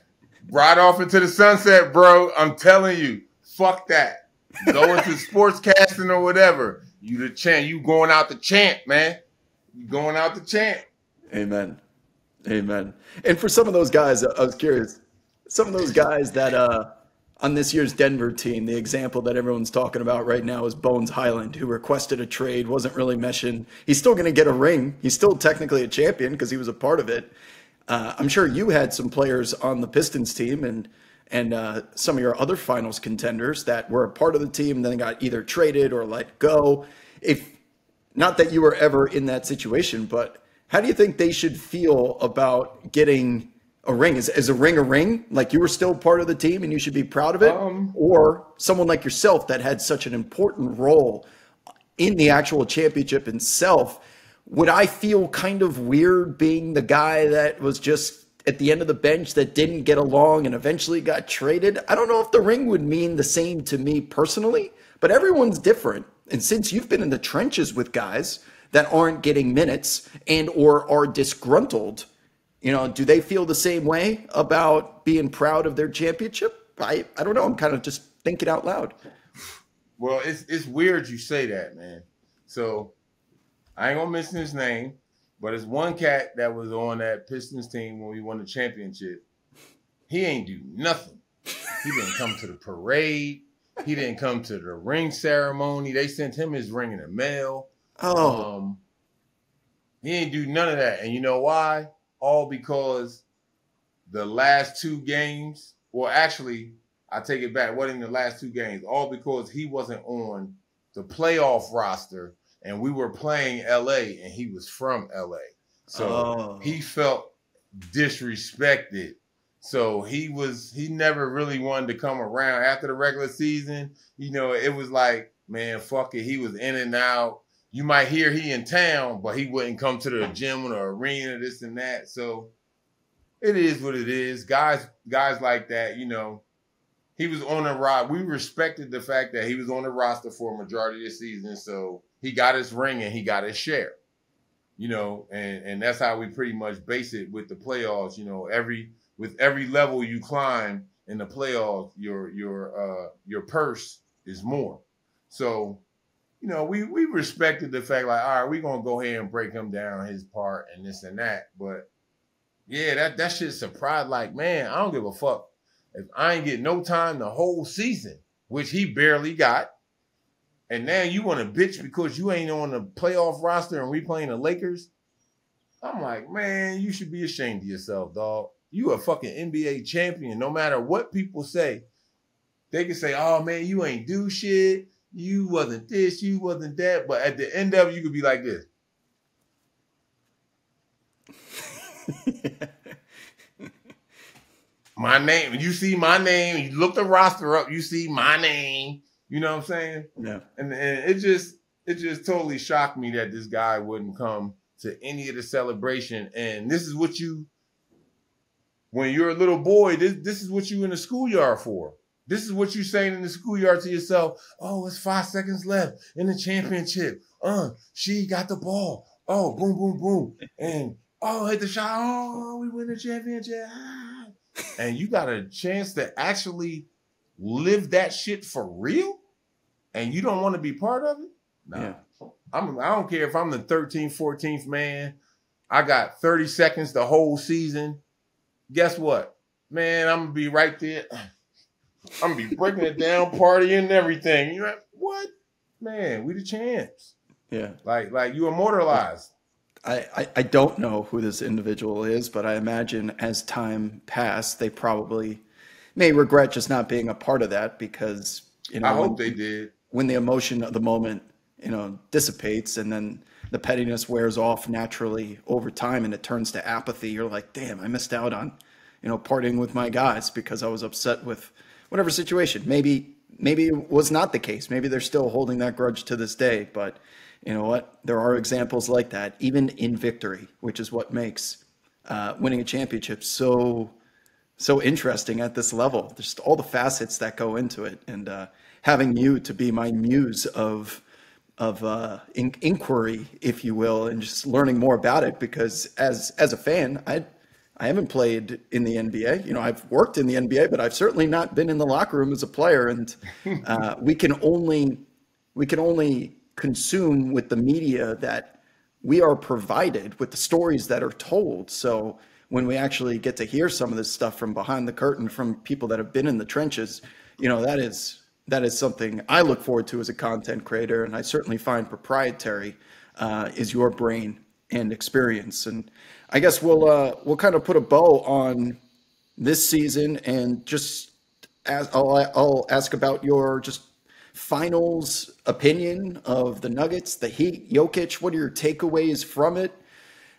ride off into the sunset, bro. I'm telling you, fuck that. Go into sportscasting or whatever. You the champ. You going out the champ, man. You going out the champ. Amen. Amen. And for some of those guys, I was curious. Some of those guys that uh, on this year's Denver team, the example that everyone's talking about right now is Bones Hyland, who requested a trade, wasn't really meshing. He's still going to get a ring. He's still technically a champion because he was a part of it. Uh, I'm sure you had some players on the Pistons team and and uh, some of your other finals contenders that were a part of the team, and then got either traded or let go. If not that you were ever in that situation, but how do you think they should feel about getting a ring? Is, is a ring a ring? Like you were still part of the team and you should be proud of it? Um, or someone like yourself that had such an important role in the actual championship itself? Would I feel kind of weird being the guy that was just at the end of the bench that didn't get along and eventually got traded? I don't know if the ring would mean the same to me personally, but everyone's different. And since you've been in the trenches with guys that aren't getting minutes and or are disgruntled, you know, do they feel the same way about being proud of their championship? I, I don't know. I'm kind of just thinking out loud. Well, it's it's weird you say that, man. So I ain't gonna mention his name, but it's one cat that was on that Pistons team when we won the championship. He ain't do nothing. He didn't come to the parade. He didn't come to the ring ceremony. They sent him his ring in the mail. Oh. Um, he ain't do none of that. And you know why? All because the last two games, well, actually, I take it back. What in the last two games? All because he wasn't on the playoff roster and we were playing LA and he was from LA. So oh. he felt disrespected. So he was he never really wanted to come around after the regular season. You know, it was like, man, fuck it. He was in and out. You might hear he in town, but he wouldn't come to the gym or the arena, or this and that. So it is what it is. Guys, guys like that, you know, he was on the rod. We respected the fact that he was on the roster for a majority of the season. So he got his ring and he got his share. You know, and and that's how we pretty much base it with the playoffs. You know, every with every level you climb in the playoffs, your your uh your purse is more. So, you know, we we respected the fact like, all right, we're gonna go ahead and break him down his part and this and that. But yeah, that that shit surprised. Like, man, I don't give a fuck if I ain't get no time the whole season, which he barely got and now you want to bitch because you ain't on the playoff roster and we playing the Lakers. I'm like, man, you should be ashamed of yourself, dog. You a fucking NBA champion. No matter what people say, they can say, "Oh man, you ain't do shit. You wasn't this. You wasn't that." But at the end of it, you could be like this. my name. You see my name. You look the roster up. You see my name. You know what I'm saying? Yeah. And, and it just it just totally shocked me that this guy wouldn't come to any of the celebration. And this is what you, when you're a little boy, this this is what you in the schoolyard for. This is what you saying in the schoolyard to yourself. Oh, it's five seconds left in the championship. Uh, she got the ball. Oh, boom, boom, boom. And oh, hit the shot. Oh, we win the championship. Ah. And you got a chance to actually live that shit for real? And you don't want to be part of it? No. Yeah. I'm I don't care if I'm the 13th, 14th man. I got 30 seconds the whole season. Guess what? Man, I'm gonna be right there. I'm gonna be breaking it down, partying and everything. You know what? Man, we the champs. Yeah. Like like you immortalized. I, I, I don't know who this individual is, but I imagine as time passed, they probably may regret just not being a part of that because you know I hope when, they did. When the emotion of the moment, you know, dissipates and then the pettiness wears off naturally over time and it turns to apathy, you're like, damn, I missed out on, you know, partying with my guys because I was upset with whatever situation. Maybe maybe it was not the case. Maybe they're still holding that grudge to this day. But you know what? There are examples like that, even in victory, which is what makes uh, winning a championship so so interesting at this level. There's all the facets that go into it, and uh, having you to be my muse of of uh, in- inquiry, if you will, and just learning more about it. Because as as a fan, I I haven't played in the NBA. You know, I've worked in the NBA, but I've certainly not been in the locker room as a player. And uh, we can only we can only consume with the media that we are provided with the stories that are told. So when we actually get to hear some of this stuff from behind the curtain from people that have been in the trenches, you know, that is that is something I look forward to as a content creator, and I certainly find proprietary uh, is your brain and experience. And I guess we'll uh, we'll kind of put a bow on this season and just as I'll, I'll ask about your just finals opinion of the Nuggets, the Heat, Jokic. What are your takeaways from it?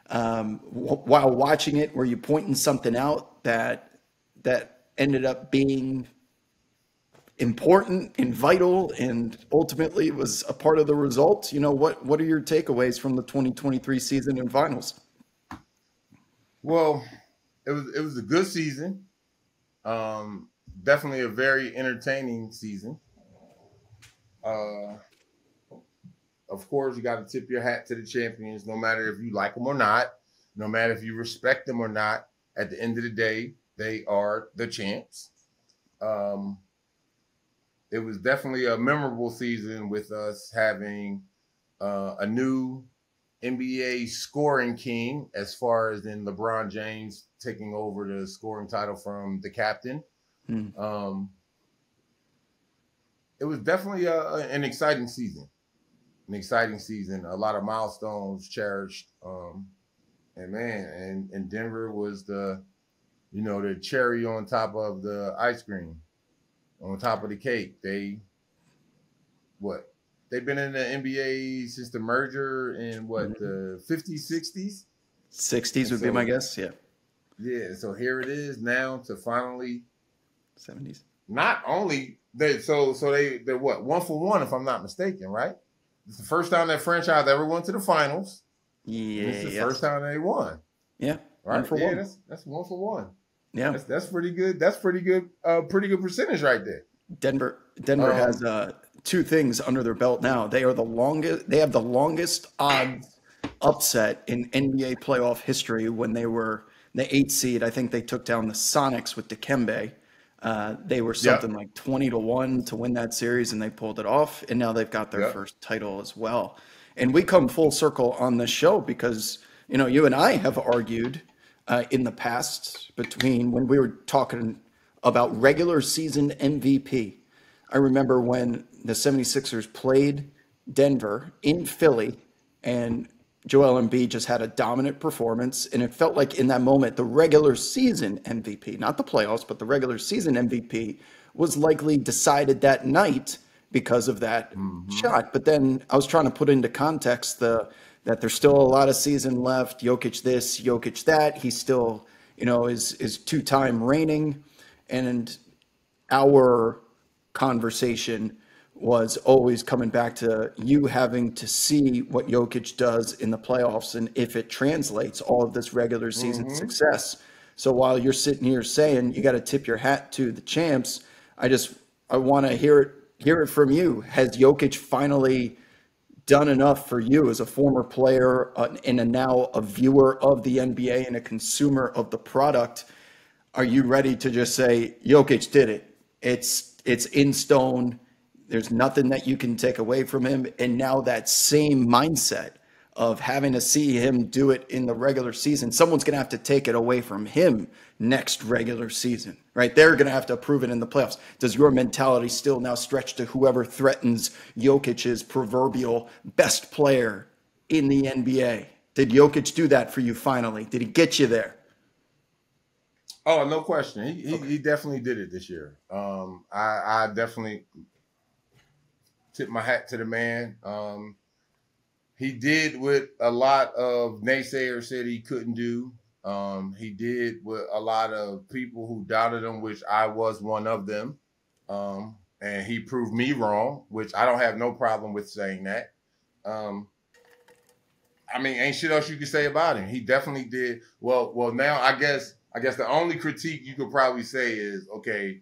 Um, while watching it, were you pointing something out that that ended up being important and vital and ultimately was a part of the result? You know, what what are your takeaways from the 2023 season and finals? Well, it was it was a good season. Um, definitely a very entertaining season. Uh, of course, you got to tip your hat to the champions, no matter if you like them or not, no matter if you respect them or not. At the end of the day, they are the champs. Um, it was definitely a memorable season with us having uh, a new NBA scoring king, as far as in LeBron James taking over the scoring title from the captain. Hmm. Um, it was definitely a, an exciting season, an exciting season. A lot of milestones cherished, um, and man, and, and Denver was the, you know, the cherry on top of the ice cream, on top of the cake. They, what they've been in the NBA since the merger in what mm-hmm. the 50s, 60s? 60s would so, be my guess. Yeah. Yeah. So here it is now to finally 70s. Not only they so so they they're what one for one if I'm not mistaken, right? It's the first time that franchise ever went to the finals. Yeah. It's the first time they won. Yeah. Right. One for yeah, one. That's that's one for one. Yeah. That's, that's pretty good. That's pretty good. Uh, pretty good percentage right there. Denver Denver um, has uh, two things under their belt now. They are the longest. They have the longest odds upset in NBA playoff history when they were the eight seed. I think they took down the Sonics with Dikembe. Uh, they were something like 20 to 1 to win that series and they pulled it off and now they've got their first title as well and we come full circle on this show because you know you and i have argued uh, in the past between when we were talking about regular season mvp i remember when the 76ers played denver in philly and Joel Embiid just had a dominant performance, and it felt like in that moment the regular season MVP, not the playoffs, but the regular season MVP, was likely decided that night because of that mm-hmm. shot. But then I was trying to put into context the that there's still a lot of season left. Jokic this, Jokic that. He's still you know, is is two time reigning, and our conversation was always coming back to you having to see what Jokic does in the playoffs and if it translates all of this regular season mm-hmm. success. So while you're sitting here saying you got to tip your hat to the champs, I just I want to hear it hear it from you. Has Jokic finally done enough for you as a former player uh, and a now a viewer of the NBA and a consumer of the product? Are you ready to just say Jokic did it? It's it's in stone there's nothing that you can take away from him. And now that same mindset of having to see him do it in the regular season, someone's going to have to take it away from him next regular season, right? They're going to have to prove it in the playoffs. Does your mentality still now stretch to whoever threatens Jokic's proverbial best player in the NBA? Did Jokic do that for you finally? Did he get you there? Oh, no question. He, he, okay. he definitely did it this year. Um, I, I definitely tip my hat to the man. Um, he did what a lot of naysayers said he couldn't do. Um, he did what a lot of people who doubted him, which I was one of them. Um, and he proved me wrong, which I don't have no problem with saying that. Um, I mean, ain't shit else you can say about him. He definitely did well. Well, now I guess I guess the only critique you could probably say is okay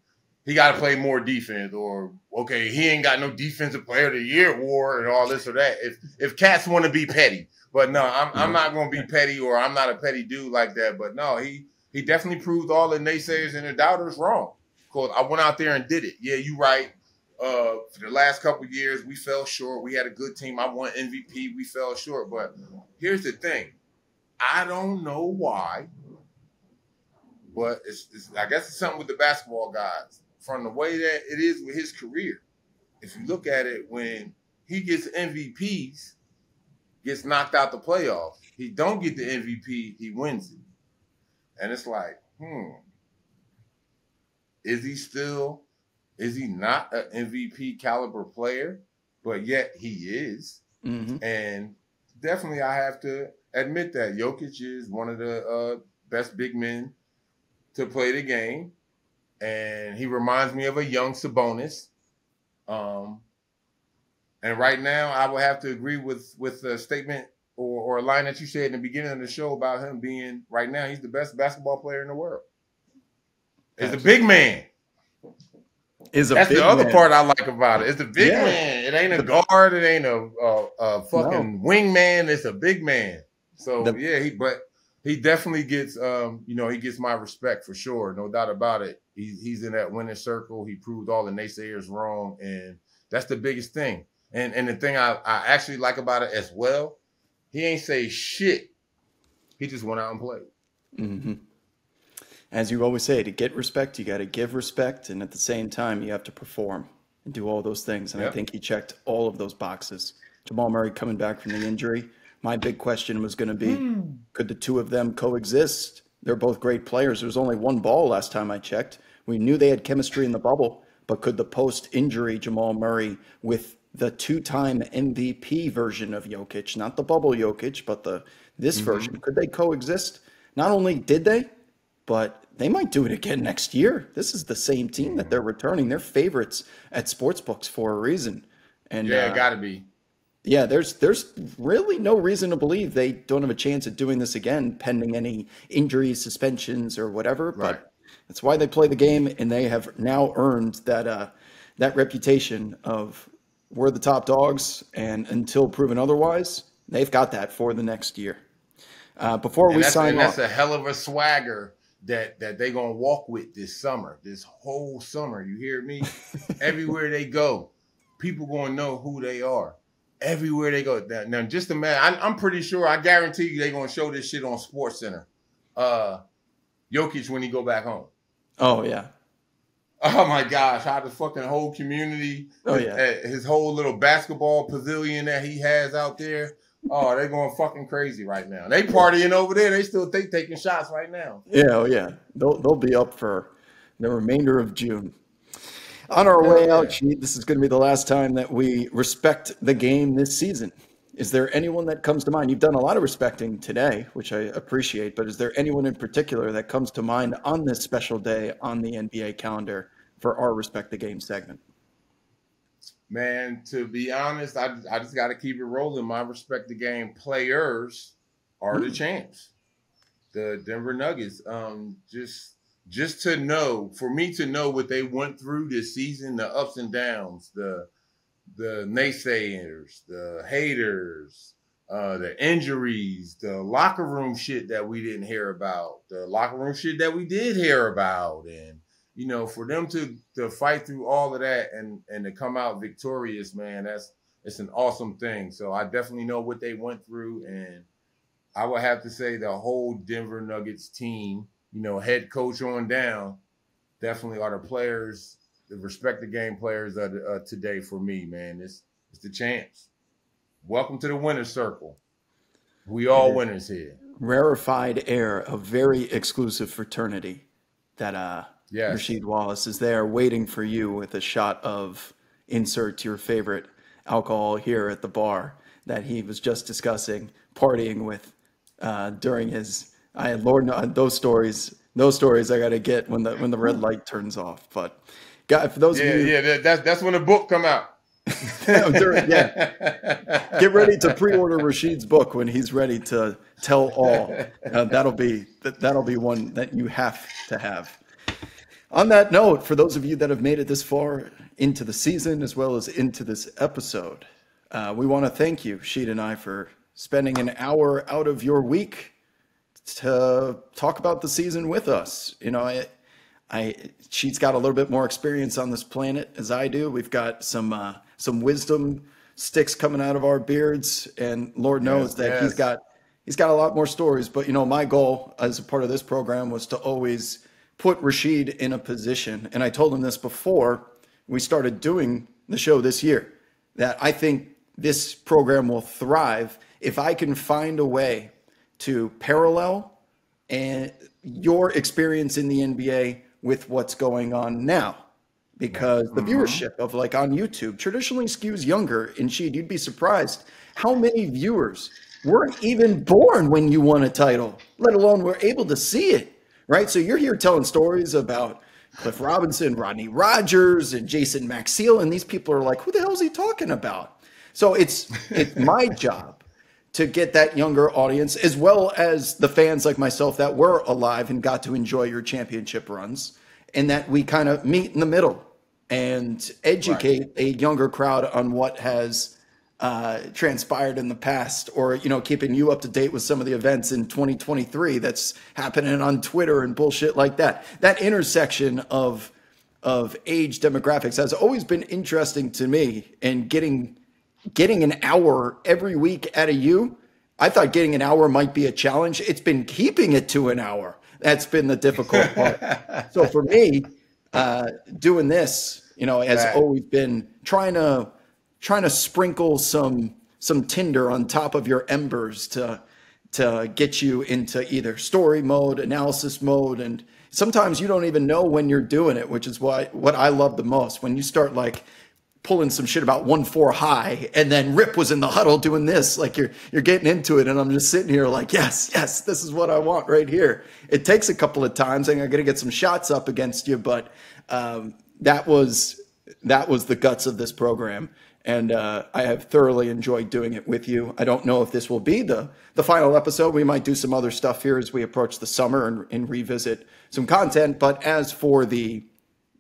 he got to play more defense, or okay, he ain't got no defensive player of the year award and all this or that. If if cats want to be petty, but no, I'm I'm not going to be petty, or I'm not a petty dude like that. But no, he he definitely proved all the naysayers and the doubters wrong. Cause I went out there and did it. Yeah, you right. Uh, for the last couple years, we fell short. We had a good team. I won MVP. We fell short. But here's the thing: I don't know why, but it's, it's I guess it's something with the basketball guys from the way that it is with his career. If you look at it, when he gets MVPs, gets knocked out the playoffs. He don't get the MVP, he wins it. And it's like, hmm, is he still, is he not an MVP caliber player? But yet he is. Mm-hmm. And definitely I have to admit that Jokic is one of the uh, best big men to play the game and he reminds me of a young Sabonis. Um, and right now, I would have to agree with with a statement or, or a line that you said in the beginning of the show about him being right now he's the best basketball player in the world. He's a big man. Is a that's the other man. part I like about it. It's a big yeah. man. It ain't a guard. It ain't a, a, a fucking no. wingman. It's a big man. So the, yeah, he but he definitely gets um, you know, he gets my respect for sure, no doubt about it. He's he's in that winning circle. He proved all the naysayers wrong, and that's the biggest thing. And and the thing I, I actually like about it as well, he ain't say shit. He just went out and played. Mm-hmm. As you always say, to get respect, you got to give respect, and at the same time, you have to perform and do all those things. And yep. I think he checked all of those boxes. Jamal Murray coming back from the injury my big question was going to be mm. could the two of them coexist? They're both great players. There was only one ball last time I checked. We knew they had chemistry in the bubble, but could the post injury Jamal Murray with the two time MVP version of Jokic, not the bubble Jokic, but the this mm-hmm. version, could they coexist? Not only did they, but they might do it again next year. This is the same team that they're returning. They're favorites at sportsbooks for a reason. And yeah, uh, got to be yeah, there's there's really no reason to believe they don't have a chance at doing this again, pending any injuries, suspensions, or whatever. Right. But that's why they play the game, and they have now earned that uh, that reputation of we're the top dogs, and until proven otherwise, they've got that for the next year. Uh, before and we sign and off, that's a hell of a swagger that that they're gonna walk with this summer, this whole summer. You hear me? Everywhere they go, people gonna know who they are everywhere they go. Now, now just imagine. I, I'm pretty sure. I guarantee you, they're gonna show this shit on Sports Center. Uh, Jokic when he go back home. Oh yeah. Oh my gosh! How the fucking whole community, oh yeah, his, his whole little basketball pavilion that he has out there. Oh, they're going fucking crazy right now. They partying over there. They still think taking shots right now. Yeah, oh yeah. They'll they'll be up for the remainder of June. On our way out, Sheed, this is going to be the last time that we respect the game this season. Is there anyone that comes to mind? You've done a lot of respecting today, which I appreciate, but is there anyone in particular that comes to mind on this special day on the NBA calendar for our Respect the Game segment? Man, to be honest, I, I just got to keep it rolling. My Respect the Game players are mm. the hmm. champs, the Denver Nuggets. Um, just just to know, for me to know what they went through this season, the ups and downs, the the naysayers, the haters, uh, the injuries, the locker room shit that we didn't hear about, the locker room shit that we did hear about, and you know, for them to to fight through all of that and and to come out victorious, man, that's it's an awesome thing. So I definitely know what they went through, and I would have to say the whole Denver Nuggets team, you know, head coach on down, definitely are the players the respect the game players of the, uh, today for me, man. It's it's the chance. Welcome to the winner's circle. We all winners here. Rarefied air, a very exclusive fraternity that uh yes. Rasheed Wallace is there waiting for you with a shot of insert your favorite alcohol here at the bar that he was just discussing partying with uh, during his I Lord those stories those stories I got to get when the when the red light turns off but Got for those yeah, of you, yeah, that's that's when the book come out. yeah, get ready to pre-order Rasheed's book when he's ready to tell all. Uh, that'll be that, that'll be one that you have to have. On that note, for those of you that have made it this far into the season as well as into this episode, uh, we want to thank you, Sheed and I, for spending an hour out of your week to talk about the season with us. You know, I, I Sheed's got a little bit more experience on this planet as I do. We've got some uh, some wisdom sticks coming out of our beards, and Lord knows yes, that yes. he's got he's got a lot more stories. But you know, my goal as a part of this program was to always put Rasheed in a position, and I told him this before we started doing the show this year that I think this program will thrive if I can find a way to parallel and your experience in the NBA with what's going on now because the mm-hmm. viewership of like on YouTube traditionally skews younger. And Sheed, you'd be surprised how many viewers weren't even born when you won a title, let alone were able to see it. Right. So you're here telling stories about Cliff Robinson, Rodney Rogers, and Jason Maxiell, and these people are like, who the hell is he talking about? So it's it's my job to get that younger audience, as well as the fans like myself that were alive and got to enjoy your championship runs, and that we kind of meet in the middle and educate right. a younger crowd on what has uh, transpired in the past, or you know, keeping you up to date with some of the events in 2023 that's happening on Twitter and bullshit like that. That intersection of of age demographics has always been interesting to me, and getting getting an hour every week out of you, I thought getting an hour might be a challenge. It's been keeping it to an hour. That's been the difficult part. so for me, uh, doing this, you know, has right. always been trying to trying to sprinkle some some tinder on top of your embers to to get you into either story mode, analysis mode, and sometimes you don't even know when you're doing it, which is why what I love the most. When you start like pulling some shit about one four high and then rip was in the huddle doing this like you're you're getting into it and i'm just sitting here like yes yes this is what i want right here. It takes a couple of times and i'm to get some shots up against you but um, that was that was the guts of this program and uh, i have thoroughly enjoyed doing it with you. I don't know if this will be the the final episode. We might do some other stuff here as we approach the summer and, and revisit some content but as for the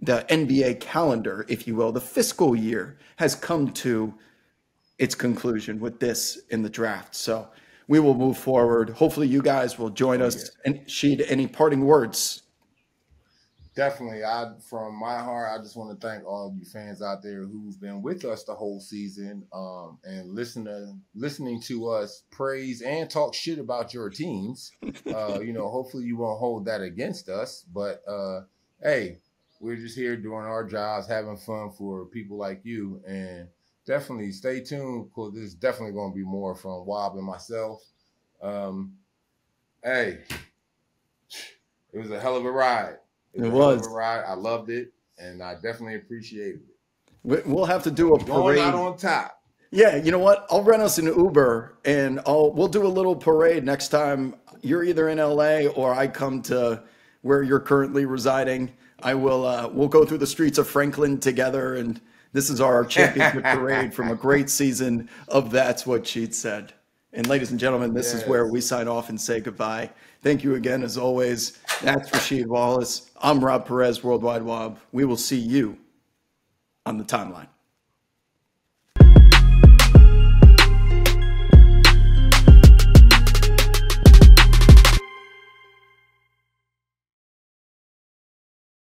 the NBA calendar, if you will, the fiscal year has come to its conclusion with this in the draft. So we will move forward. Hopefully, you guys will join us. Yeah. And Sheed, any parting words? Definitely. I, from my heart, I just want to thank all of you fans out there who've been with us the whole season um, and listening, listening to us praise and talk shit about your teams. Uh, you know, hopefully you won't hold that against us. But uh, hey, we're just here doing our jobs, having fun for people like you. And definitely stay tuned because there's definitely going to be more from Wob and myself. Um, hey, it was a hell of a ride. It, it was, a ride. I loved it, and I definitely appreciated it. We'll have to do a parade. Going out on top. Yeah, you know what? I'll rent us an Uber and I'll we'll do a little parade next time you're either in LA or I come to where you're currently residing. I will uh, we'll go through the streets of Franklin together and this is our championship parade from a great season of That's What Sheed Said. And ladies and gentlemen, this yes. is where we sign off and say goodbye. Thank you again, as always. That's Rasheed Wallace. I'm Rob Perez, World Wide Wob. We will see you on the timeline.